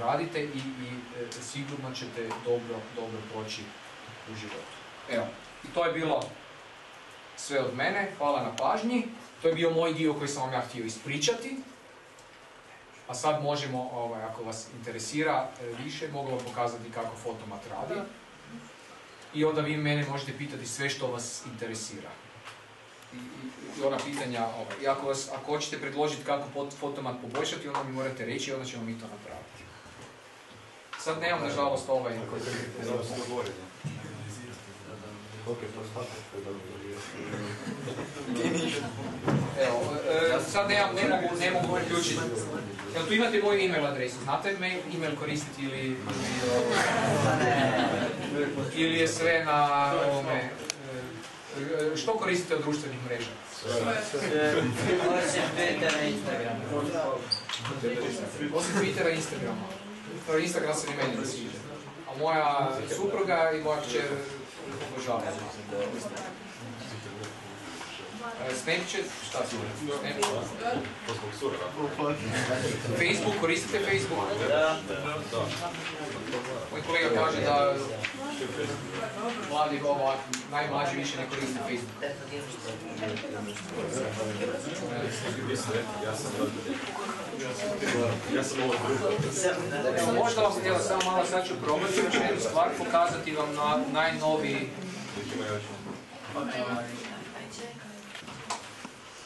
radite i, i e, sigurno ćete dobro, dobro proći u životu. Evo, i to je bilo sve od mene, hvala na pažnji. To je bio moj dio koji sam vam ja htio ispričati. A sad možemo, ovaj, ako vas interesira e, više, mogu vam pokazati kako fotomat radi. I onda vi mene možete pitati sve što vas interesira. I, i- i ona pitanja, ovaj, i ako, vas, ako hoćete predložiti kako fotomat poboljšati, onda mi morate reći i onda ćemo mi to napraviti. Sad nemam, nažalost, ovaj... Evo, e, sad nemam, ne mogu, ne mogu uključiti. Jel tu imate moju email adresu? Znate mail, email koristiti ili, ili, je sve na e, Što koristite od društvenih mreža? Osim Twittera i Instagrama. To Instagram se ni meni ne sviđa. A moja supruga i moja kćer. Snapchat, šta su? Facebook, koristite Facebook? Da, Moj kolega kaže da mladi, ovo, najmlađi više ne koriste Facebook. Evo, možda vam htjela samo malo sad ću probati još jednu stvar, pokazati vam na najnoviji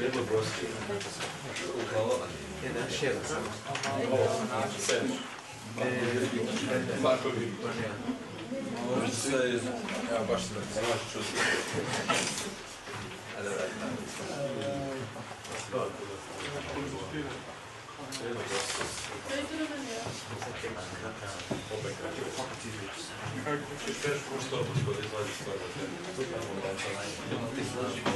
Prijedlog gostiju. Hvala. Jedan ševa samo. Se... Evo, baš može. Ajde, što odlazi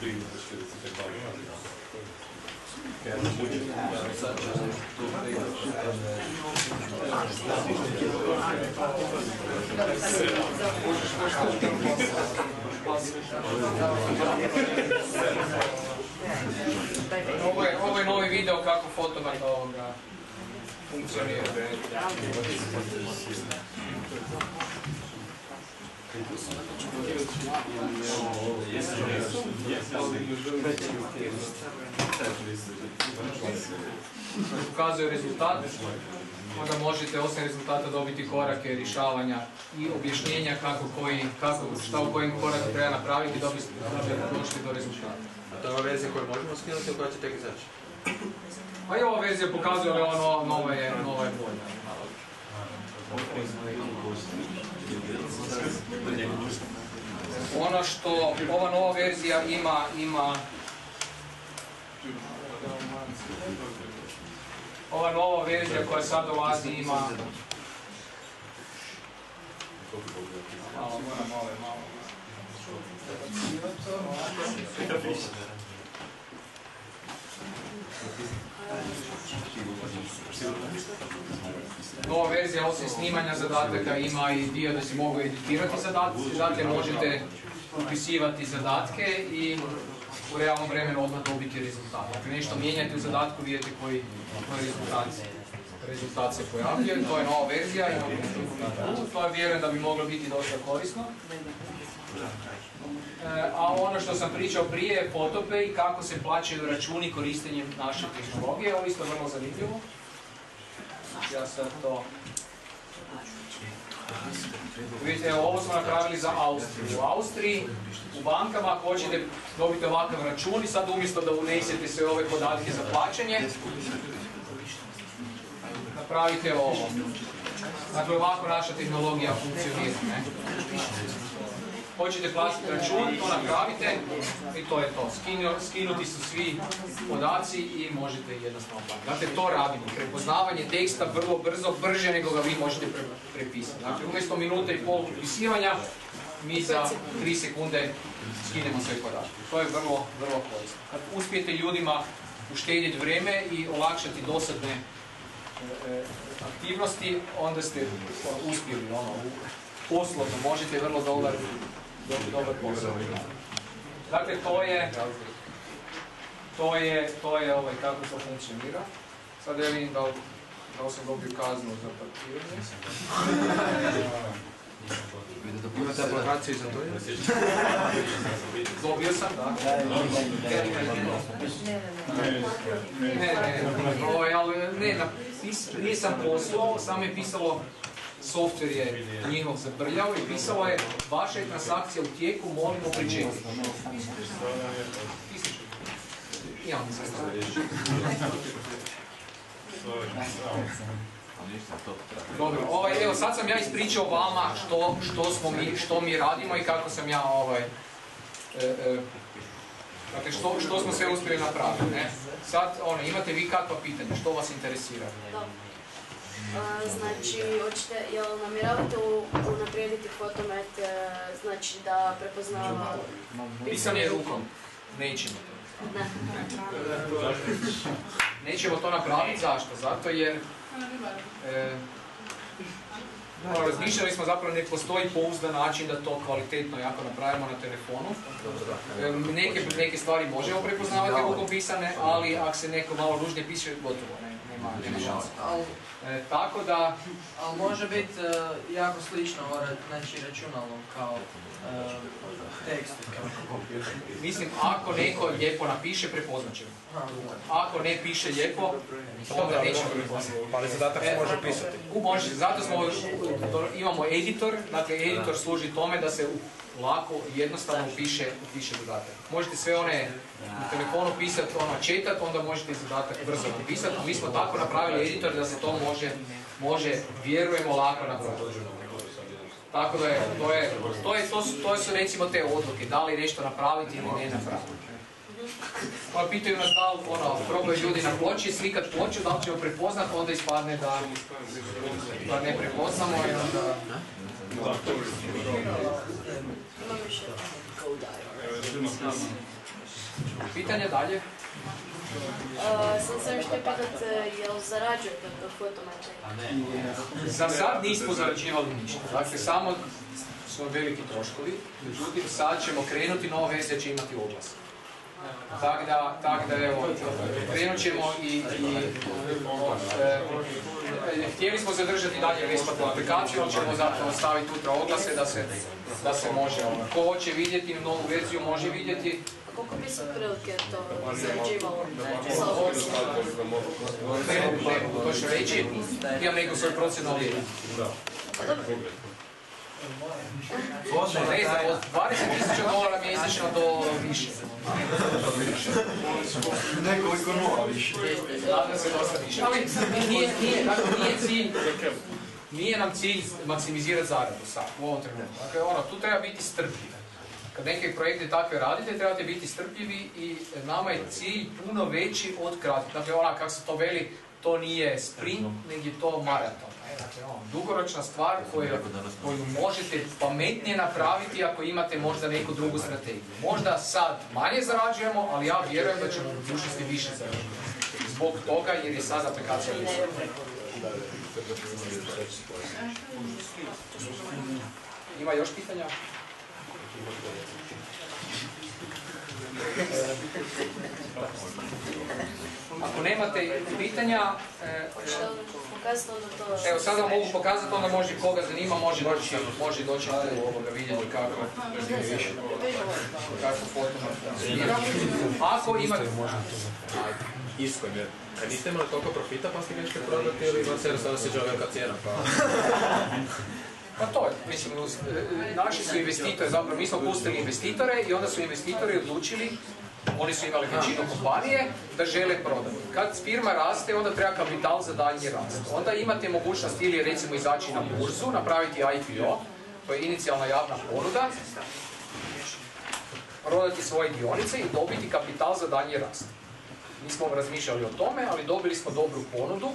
videe. Ovo je, ovo je novi video kako fotomat ovoga funkcionira. Ukazuje rezultat, onda možete osim rezultata dobiti korake rješavanja i objašnjenja kako koji, kako, šta u kojem koraku treba napraviti da bi došli do rezultata. To je ova verzija koju možemo skinuti ili koja će tek izaći? Pa i ova verzija pokazuje ali ono nova je, nova je bolja. Ono što ova nova verzija ima, ima ova nova verzija koja sad dolazi ima malo, moram malo, malo. Nova verzija osim snimanja zadataka ima i dio da se mogu editirati zadatke, dakle možete upisivati zadatke i u realnom vremenu odmah dobiti rezultat. Dakle nešto mijenjate u zadatku, vidite koji, rezultat, rezultat se pojavljuje. To je nova verzija, imamo to je vjerujem da bi moglo biti dosta korisno. E, a ono što sam pričao prije je Photopay, kako se plaćaju računi korištenjem naše tehnologije, ovo isto vrlo zanimljivo. Ja sad to... Vidite, ovo smo napravili za Austriju. U Austriji, u bankama, ako hoćete dobiti ovakav račun i sad umjesto da unesete sve ove podatke za plaćanje, napravite ovo. Dakle, ovako naša tehnologija funkcionira. Hoćete platiti račun, to napravite i to je to. Skinu- skinuti su svi podaci i možete jednostavno platiti. Dakle, to radimo. Prepoznavanje teksta vrlo brzo, brže nego ga vi možete pre- prepisati. Dakle, umjesto minute i pol upisivanja, mi za 3 sekunde skinemo sve podatke. To je vrlo, vrlo korisno. Kad uspijete ljudima uštedjeti vrijeme i olakšati dosadne e, e, aktivnosti, onda ste uspjeli ono, poslovno, možete vrlo dobar, do- dobar posao. Dakle, to je, to je, to je ovaj, kako to funkcionira. Sad ja vidim da da sam dobio kaznu za parkiranje. Imate aplikaciju za to? Dobio sam, da. Ne, ne, ne, ne, napis, nisam poslao, samo je pisalo software je njihov zabrljao i pisalo je vaša je transakcija u tijeku, molimo pričekati. Imam sve. Dobro, ovaj, evo sad sam ja ispričao vama što, što, smo mi, što mi radimo i kako sam ja ovaj, e, e, dakle što, što smo sve uspjeli napraviti, ne? Sad, ono, imate vi kakva pitanja, što vas interesira? Znači, hoćete, jel namjeravate unaprijediti fotomet, e, znači da prepoznava... Pisanje rukom, nećemo to. Ne. Nećemo to napraviti, zašto? Zato jer e, ono, razmišljali smo zapravo ne postoji pouzdan način da to kvalitetno jako napravimo na telefonu. E, neke, neke stvari možemo prepoznavati rukom pisane, ali ako se neko malo ružnije piše, gotovo, ne, nema, nema šanse. E, tako da, ali može biti e, jako slično, znači računalo kao e, tekst. mislim, ako neko lijepo napiše, prepoznat ćemo. Aha. Ako ne piše lijepo, onda nećemo prepoznati. Ali zadatak se može pisati. U, može, zato smo, imamo editor, dakle editor služi tome da se lako i jednostavno upiše, upiše dodatak. Možete sve one na telefonu pisati, ono, četat, onda možete zadatak brzo napisati. Mi smo tako napravili editor da se to može, može vjerujemo, lako napraviti. Tako da je, to, je, to, je, to, su, to su recimo te odluke, da li nešto napraviti ili ne napraviti. Pa pitaju nas da li, ono, probaju ljudi na ploči, slikat ploču, da li ćemo prepoznat, onda ispadne da, da ne prepoznamo i onda... Još Pitanje dalje? Uh, sam sam još htio pitat, e, jel zarađujete od fotometa? Za sad nismo zarađivali ništa, dakle samo su veliki troškovi, međutim sad ćemo krenuti, nova verzija će imati oglas. Tako da, tak da evo, krenut ćemo i, i e, e, htjeli smo zadržati dalje besplatnu aplikaciju, ali ćemo zapravo staviti utra oglase da se, da se može, ono, ko hoće vidjeti novu verziju može vidjeti, A koliko bi se otprilike to zarađivalo sa ne mogu točno reći, imam neku svoju procjenu, ali Pa ne znam, od 20.000 dolara mjesečno do više. Nekoliko nula više. Više. Ali nije, nije, dakle, nije cilj, nije nam cilj maksimizirati zaradu sad, u ovom trenutku. Dakle, ono, tu treba biti strpljiv. Kad neke projekte takve radite, trebate biti strpljivi i nama je cilj puno veći od kratkih. Dakle, ona, kako se to veli, to nije sprint, nego je to maraton. E, Dakle, ono, dugoročna stvar koju, koju možete pametnije napraviti ako imate možda neku drugu strategiju. Možda sad manje zarađujemo, ali ja vjerujem da ćemo u budućnosti više zarađivati. Zbog toga jer je sad aplikacija više. Ima još pitanja? Ako nemate pitanja, e? Evo sad vam mogu pokazati, onda može koga zanima, može doći, može doći tu ovoga vidjeti kako, kako foto funkcionira. Ako imate... Iskoj, jer kad niste imali toliko profita pa ste ga išli prodati ili vam se jednostavno sviđa velika cijena pa... Pa to je, mislim, uz- e, naši su investitori, zapravo mi smo pustili investitore i onda su investitori odlučili, oni su imali većinu kompanije, da žele prodati. Kad firma raste, onda treba kapital za daljnji rast. Onda imate mogućnost ili recimo izaći na burzu, napraviti IPO, to je inicijalna javna ponuda, prodati svoje dionice i dobiti kapital za daljnji rast. Nismo razmišljali o tome, ali dobili smo dobru ponudu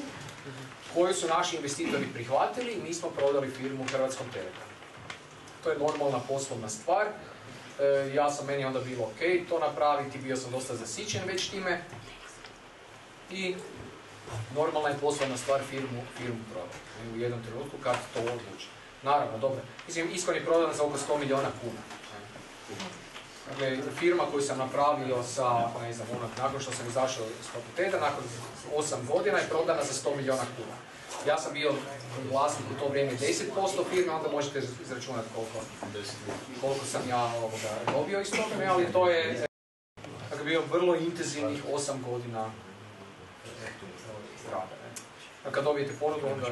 koju su naši investitori prihvatili mi smo prodali firmu Hrvatskom Telekomu. To je normalna poslovna stvar. E, ja sam meni onda bilo ok to napraviti, bio sam dosta zasićen već time. I normalna je poslovna stvar firmu, firmu prodati. U jednom trenutku kad to odluči. Naravno, dobro. Mislim, Iskon je prodan za oko 100 milijuna kuna. Dakle, firma koju sam napravio sa, ne znam, onak, nakon što sam izašao iz fakulteta, nakon 8 godina je prodana za 100 milijuna kuna. Ja sam bio vlasnik u to vrijeme 10% firme, onda možete izračunati koliko, koliko sam ja ovoga, dobio iz toga, ali to je dakle, bio vrlo intenzivnih 8 godina rada. A kad dobijete ponudu, onda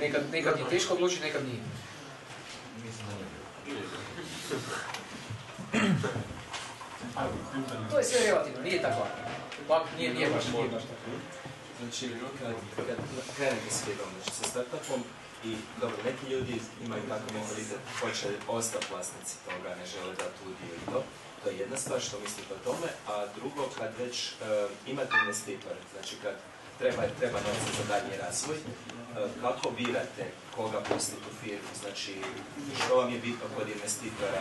nekad, nekad je teško odlučiti, nekad nije. To je sve relativno, nije tako. Pa, nije, nije baš, tako. Znači, kad, kad krenete s firmom, znači sa startupom i dobro, neki ljudi imaju takav mentalitet, hoće ostati vlasnici toga, ne žele dati udio i to. To je jedna stvar što mislite o tome, a drugo, kad već e, imate investitore, znači kad treba, treba novca za daljnji razvoj, e, kako birate koga pustiti u firmu, znači što vam je bitno kod investitora?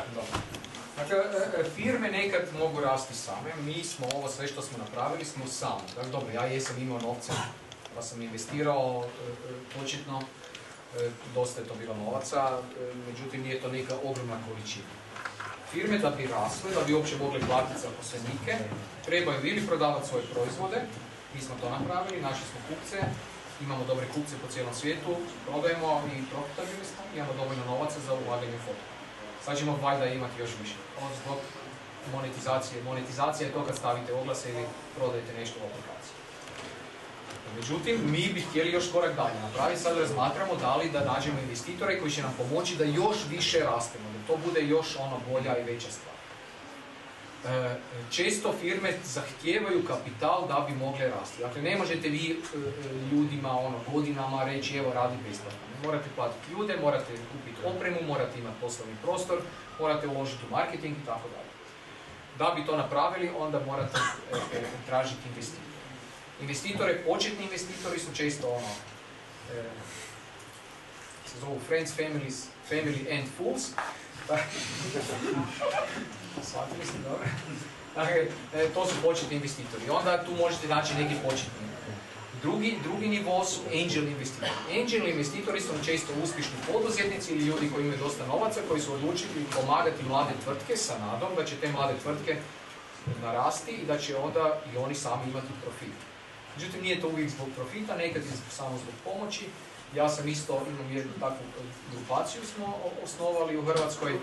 Dakle, e, e, firme nekad mogu rasti same, mi smo ovo sve što smo napravili smo sami. Dakle, dobro, ja jesam imao novce, pa sam investirao e, početno, dosta je to bilo novaca, međutim nije to neka ogromna količina. Firme da bi rasle, da bi uopće mogli platiti zaposlenike, trebaju ili prodavati svoje proizvode, mi smo to napravili, našli smo kupce, imamo dobre kupce po cijelom svijetu, prodajemo i profitabilni imamo dovoljno novaca za ulaganje u. Sad ćemo valjda imati još više. Ono zbog monetizacije. Monetizacija je to kad stavite oglase ili prodajete nešto u aplikaciji. Međutim, mi bi htjeli još korak dalje napraviti, sad razmatramo da li da nađemo investitore koji će nam pomoći da još više rastemo, da to bude još ono bolja i veća stvar. E, često firme zahtijevaju kapital da bi mogle rasti. Dakle, ne možete vi e, ljudima ono, godinama reći evo radi besplatno. Morate platiti ljude, morate kupiti opremu, morate imati poslovni prostor, morate uložiti u marketing i tako dalje. Da bi to napravili, onda morate e, e, tražiti investitore. Investitore, početni investitori su često ono, e, se zovu friends, families, family and fools. Shvatili ste dobro? Dakle, e, to su početni investitori. Onda tu možete naći neki početni. Drugi, drugi nivo su angel investitori. Angel investitori su često uspješni poduzetnici ili ljudi koji imaju dosta novaca, koji su odlučili pomagati mlade tvrtke sa nadom da će te mlade tvrtke narasti i da će onda i oni sami imati profit. Međutim, nije to uvijek zbog profita, nekad je samo zbog pomoći. Ja sam isto, imam jednu takvu grupaciju smo osnovali u Hrvatskoj.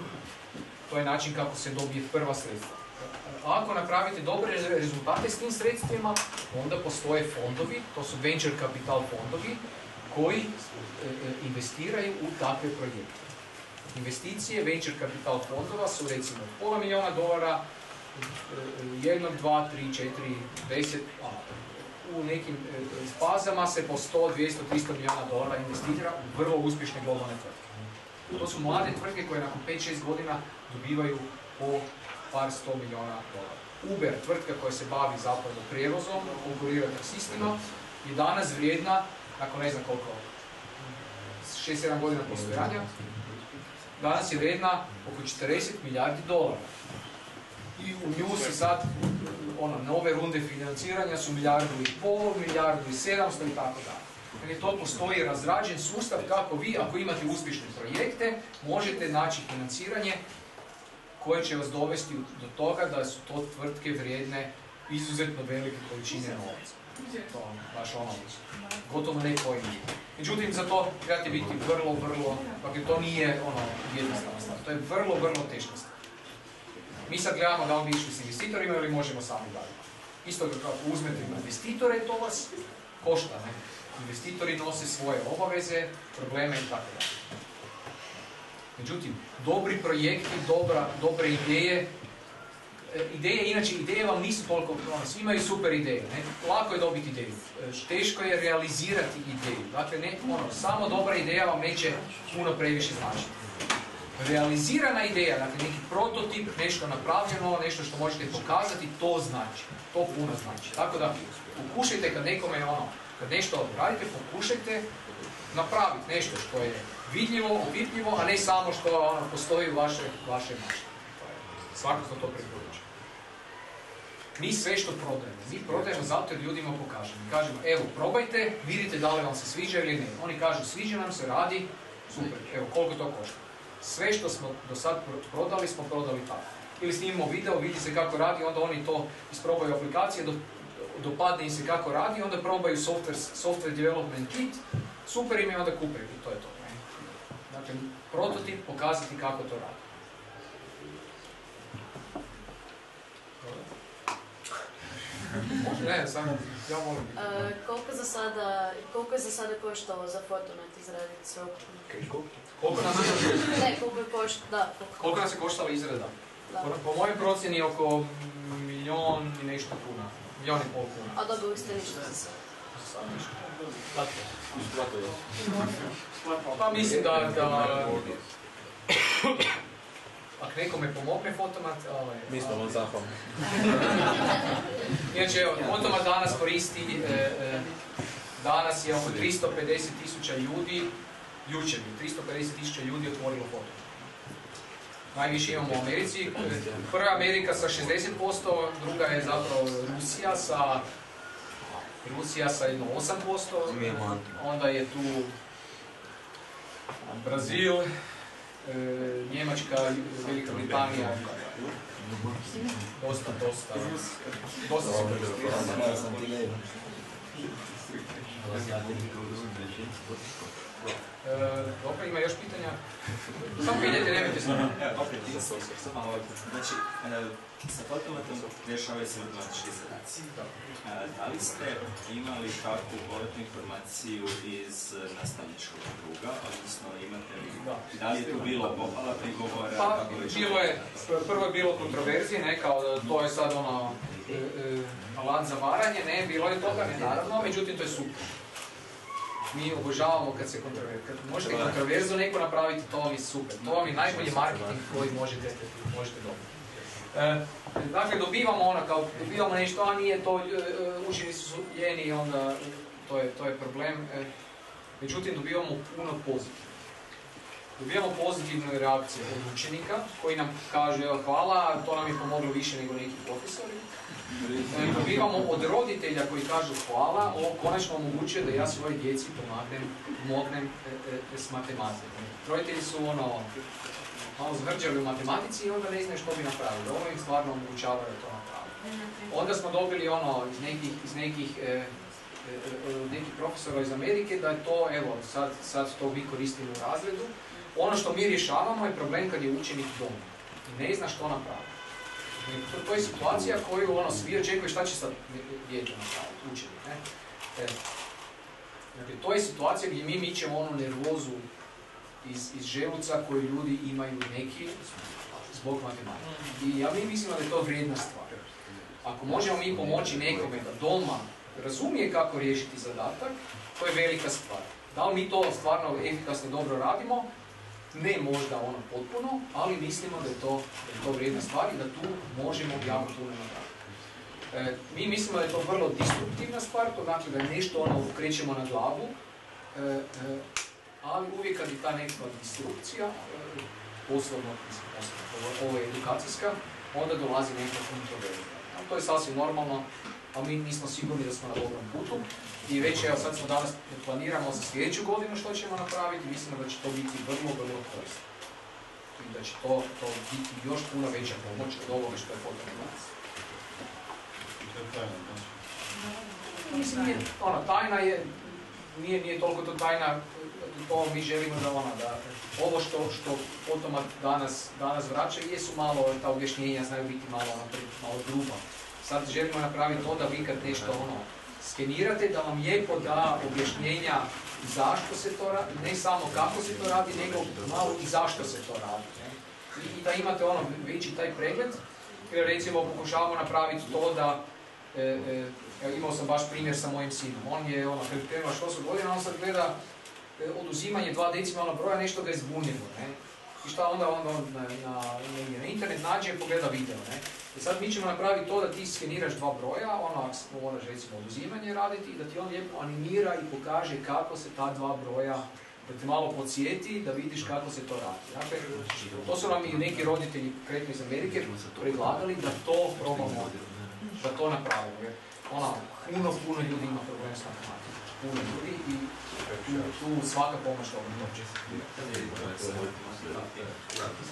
To je način kako se dobije prva sredstva. Ako napravite dobre rezultate s tim sredstvima, onda postoje fondovi, to su venture capital fondovi, koji e, e, investiraju u takve projekte. Investicije venture capital fondova su recimo pola milijuna dolara, e, jednog, dva, tri, četiri, deset, a, u nekim fazama se po 100, 200, 300 milijuna dolara investira u vrlo uspješne globalne tvrtke. To su mlade tvrtke koje nakon 5-6 godina dobivaju po par sto milijuna dolara. Uber, tvrtka koja se bavi zapravo prijevozom, konkurira taksistima, je danas vrijedna, nakon ne znam koliko, 6-7 godina postojanja, danas je vrijedna oko 40 milijardi dolara. I u nju se sad, ono, nove runde financiranja su milijardu i pol, milijardu i sedamsto i tako dalje. Dakle, to postoji razrađen sustav kako vi, ako imate uspješne projekte, možete naći financiranje koje će vas dovesti do toga da su to tvrtke vrijedne izuzetno velike količine novaca. To baš ono, gotovo ne pojmi. Međutim, za to trebate biti vrlo, vrlo, dakle to nije ono jednostavna stvar, to je vrlo, vrlo teška stvar. Mi sad gledamo da li išli s investitorima ili možemo sami dalje. Isto kako uzmete investitore, to vas košta, ne? Investitori nose svoje obaveze, probleme i tako dalje. Međutim, dobri projekti, dobra, dobre ideje, e, ideje, inače ideje vam nisu toliko, ono, svi imaju super ideje, ne? lako je dobiti ideju, E, teško je realizirati ideju, dakle ne, ono, samo dobra ideja vam neće puno previše značiti. Realizirana ideja, dakle neki prototip, nešto napravljeno, nešto što možete pokazati, to znači, to puno znači. Tako da pokušajte kad nekome ono, kad nešto radite, pokušajte napraviti nešto što je vidljivo, opipljivo, a ne samo što ono, postoji u vašoj vaše mašti. Svakako to preporučujem. Mi sve što prodajemo, mi prodajemo zato jer ljudima pokažemo. Kažemo, evo, probajte, vidite da li vam se sviđa ili ne. Oni kažu, sviđa nam se, radi, super, evo, koliko to košta. Sve što smo do sad pro- prodali, smo prodali tako. Ili snimimo video, vidi se kako radi, onda oni to isprobaju aplikacije, do, dopadne im se kako radi, onda probaju software, software development kit, super im je, onda kupe i to je to. Dakle, prototip pokazati kako to radi. Može, ne, samo, ja molim. E, koliko za sada, koliko je za sada koštalo za fotonet izraditi sveukupno? Koliko nas, Ne, koliko je košt, da, koliko, koliko nas je koštala izrada? da. Po, po mojoj procjeni oko milion i nešto kuna. Milion i pol kuna. A dobili ste ništa za sve. Pa mislim da, da ako nekome pomogne fotomat, ovaj, Mi smo vam zahvalni. Inače, evo, fotomat danas koristi, e, e, danas je oko 350 tisuća ljudi, jučer bi 350 tisuća ljudi otvorilo fotomat. Najviše imamo u Americi. Prva Amerika sa 60%, druga je zapravo Rusija sa Rusija sa jedno 8%, onda je tu Brazil, e, Njemačka, Velika Britanija, dosta, dosta, dosta su registrirani. E, dobro, ima još pitanja? Samo pitajte, nemojte se. Opet ti sam znači, e, sa fotomatom rješavaju se matematički zadaci. E, Da li ste imali kakvu povratnu informaciju iz nastavničkog kruga, odnosno imate li, da li je tu bilo popala prigovora, Pa, bilo je, prvo je bilo kontroverzije, ne, kao da to je sad ono, alat za varanje, ne, bilo je toga, ne, naravno, međutim to je super. Mi obožavamo kad se kontroverzija, kad možete kontroverzu neko napraviti, to vam je super, to vam je najbolji marketing koji možete, možete dobiti. E, dakle, dobivamo ono, kao, dobivamo nešto, a nije to, e, učenici su ljeni, onda to je, to je problem. E, međutim, dobivamo puno pozitivno. Dobijamo pozitivne reakcije od učenika koji nam kažu evo hvala, to nam je pomoglo više nego neki profesori. E, Dobivamo od roditelja koji kažu hvala, ovo konačno omogućuje da ja svojoj djeci pomagnem, pomognem e, e, s matematikom. Roditelji su ono, malo zvrđali u matematici i onda ne znaju što bi napravili. Ovo im stvarno omogućava da to napravi. Onda smo dobili ono iz nekih, iz nekih, e, e, e, nekih profesora iz Amerike da je to, evo, sad, sad to vi koristimo u razredu. Ono što mi rješavamo je problem kad je učenik doma ne zna što napraviti. To, to je situacija koju ono, svi očekuju šta će sad dijete napraviti, učenik. Ne? E, dakle, to je situacija gdje mi mičemo onu nervozu iz, iz želuca koju ljudi imaju neki zbog matematike. I ja mi mislim da je to vrijedna stvar. Ako možemo mi pomoći nekome da doma razumije kako riješiti zadatak, to je velika stvar. Da li mi to stvarno efikasno dobro radimo? Ne možda ono potpuno, ali mislimo da je to, da je to vrijedna stvar i da tu možemo jako puno napraviti. E, mi mislimo da je to vrlo destruktivna stvar, to znači da nešto ono krećemo na glavu, e, e, ali uvijek kad je ta nekakva destrukcija, e, poslovno, ovo- je edukacijska, onda dolazi neka kontroverzija. To je sasvim normalno, a mi nismo sigurni da smo na dobrom putu. I već evo sad smo danas planiramo za sljedeću godinu što ćemo napraviti, mislimo da će to biti vrlo, vrlo korisno. I da će to, to biti još puno veća pomoć od ovoga što je potrebno je znači. Mislim, nije, ono, tajna je, nije, nije toliko to tajna, to mi želimo da ona, da ovo što, što potomak danas, danas vraća, jesu malo, ta objašnjenja znaju biti malo, ono, malo gruba. Sad želimo napraviti to da vi kad nešto ono, skenirate, da vam lijepo da objašnjenja zašto se to radi, ne samo kako se to radi, nego malo i zašto se to radi. I, da imate ono veći taj pregled, jer recimo pokušavamo napraviti to da e, e, imao sam baš primjer sa mojim sinom. On je, ono, krenuo što su godine, on sad gleda e, oduzimanje dva decimalna broja, nešto ga je zbunilo, ne? I šta onda, onda on na, na, na internet nađe i pogleda video, ne? Sad mi ćemo napraviti to da ti skeniraš dva broja, ono, ako moraš recimo oduzimanje raditi, i da ti on lijepo animira i pokaže kako se ta dva broja da te malo podsjeti, da vidiš kako se to radi. Dakle, to su nam i neki roditelji, konkretno iz Amerike, predlagali da to probamo, da to napravimo. Jer, ono, puno, puno ljudi ima problem s matematikom. Puno ljudi i tu, tu svaka pomoć dobro.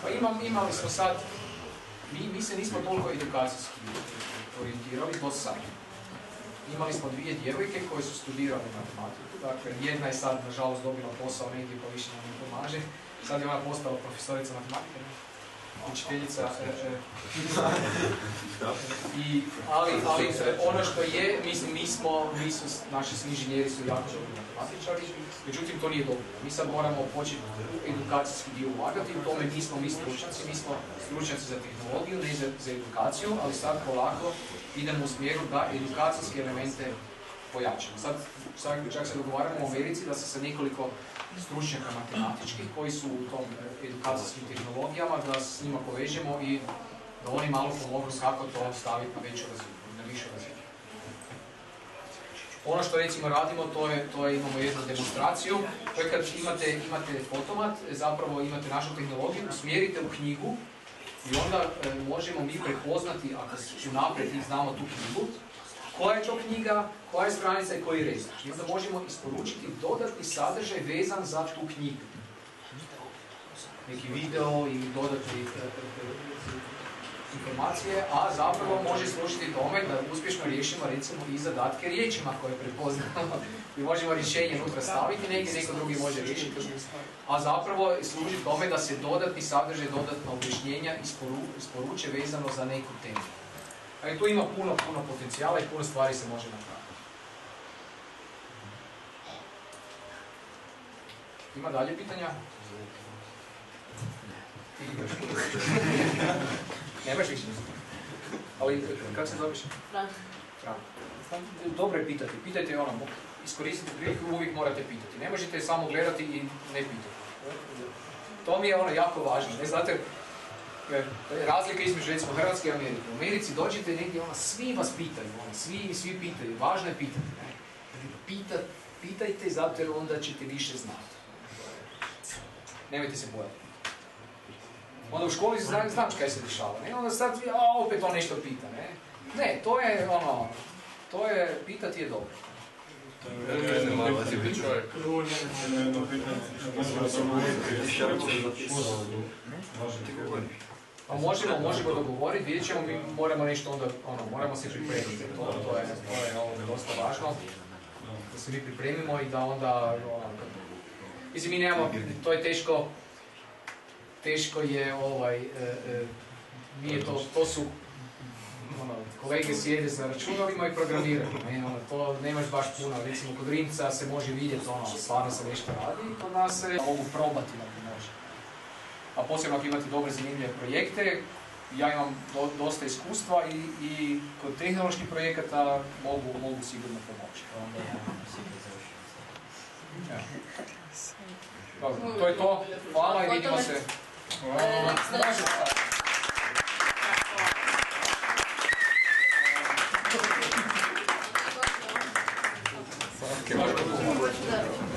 Pa imam, imali smo sad, mi, mi se nismo toliko edukacijski orijentirali do sad. Imali smo dvije djevojke koje su studirale matematiku, dakle jedna je sad nažalost dobila posao negdje pa više nam ne pomaže. Sad je ona postala profesorica matematike, učiteljica. i, ali, ali ono što je, mislim, mi smo, mi su, naši svi inženjeri su jako matematičari, međutim to nije dobro. Mi sad moramo početi edukacijski dio ulagati, u tome nismo mi stručnjaci, mi smo stručnjaci za tehnologiju, ne za, za edukaciju, ali sad polako idemo u smjeru da edukacijske elemente pojačamo. Sad čak se dogovaramo u Americi da se sa nekoliko stručnjaka matematičkih koji su u tom e, edukacijskim tehnologijama, da se s njima povežemo i da oni malo pomognu kako to staviti na veću razinu, na višu razinu. Ono što recimo radimo, to je, to je imamo jednu demonstraciju, to je kad imate, imate fotomat, zapravo imate našu tehnologiju, usmjerite u knjigu i onda e, možemo mi prepoznati, ako su naprijed i znamo tu knjigu, koja je to knjiga, koja je stranica i koji red. I onda možemo isporučiti dodatni sadržaj vezan za tu knjigu. Neki video ili dodatni e, e, e, informacije, a zapravo može služiti tome da uspješno riješimo recimo i zadatke riječima koje prepoznamo. I možemo rješenje unutra staviti, negdje neko drugi može riješiti. A zapravo služi tome da se dodatni sadržaj, dodatna objašnjenja isporu- isporuče vezano za neku temu. Dakle, tu ima puno, puno potencijala i puno stvari se može napraviti. Ima dalje pitanja? Nemaš više? Ali kako se zoveš? Fran. Dobro je pitati. Pitajte ono, iskoristite priliku, uvijek morate pitati. Ne možete samo gledati i ne pitati. To mi je ono jako važno. Ne znate, razlika između recimo Hrvatske i Amerike. U Americi dođete negdje, ono, svi vas pitaju, ono, svi, svi pitaju. Važno je pitati. Ne? Pita, pitajte zato jer onda ćete više znati. Nemojte se bojati. Onda u školi zna, znaš kaj se dešava, ne? Onda sad, a, opet on nešto pita, ne? Ne, to je ono, to je, pitati je dobro. Jedno pitanje, Pa možemo, možemo dogovoriti, vidjet ćemo, mi moramo nešto onda, ono, moramo se pripremiti, to, to je, to je ovo, dosta važno, da se mi pripremimo i da onda, ono, mislim, mi nemamo, to je teško, teško je, ovaj, e, e, nije to, to su, ono, kolege sjede za računalima i programiraju, ne, ono, to nemaš baš puno, recimo kod Rimca se može vidjeti, ono, stvarno se nešto radi, kod nas se mogu probati, a posebno ako imate dobre zanimljive projekte. Ja imam do- dosta iskustva i, i kod tehnoloških projekata mogu, mogu sigurno pomoći. Evo. Dobro, to je to. Hvala i vidimo se. E,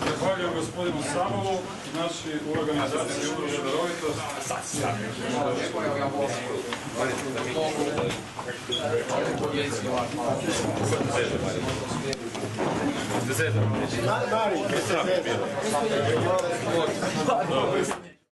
Zahvaljujem gospodinu Samolu, znači u organizaciji Udruge Darovitost. Mari,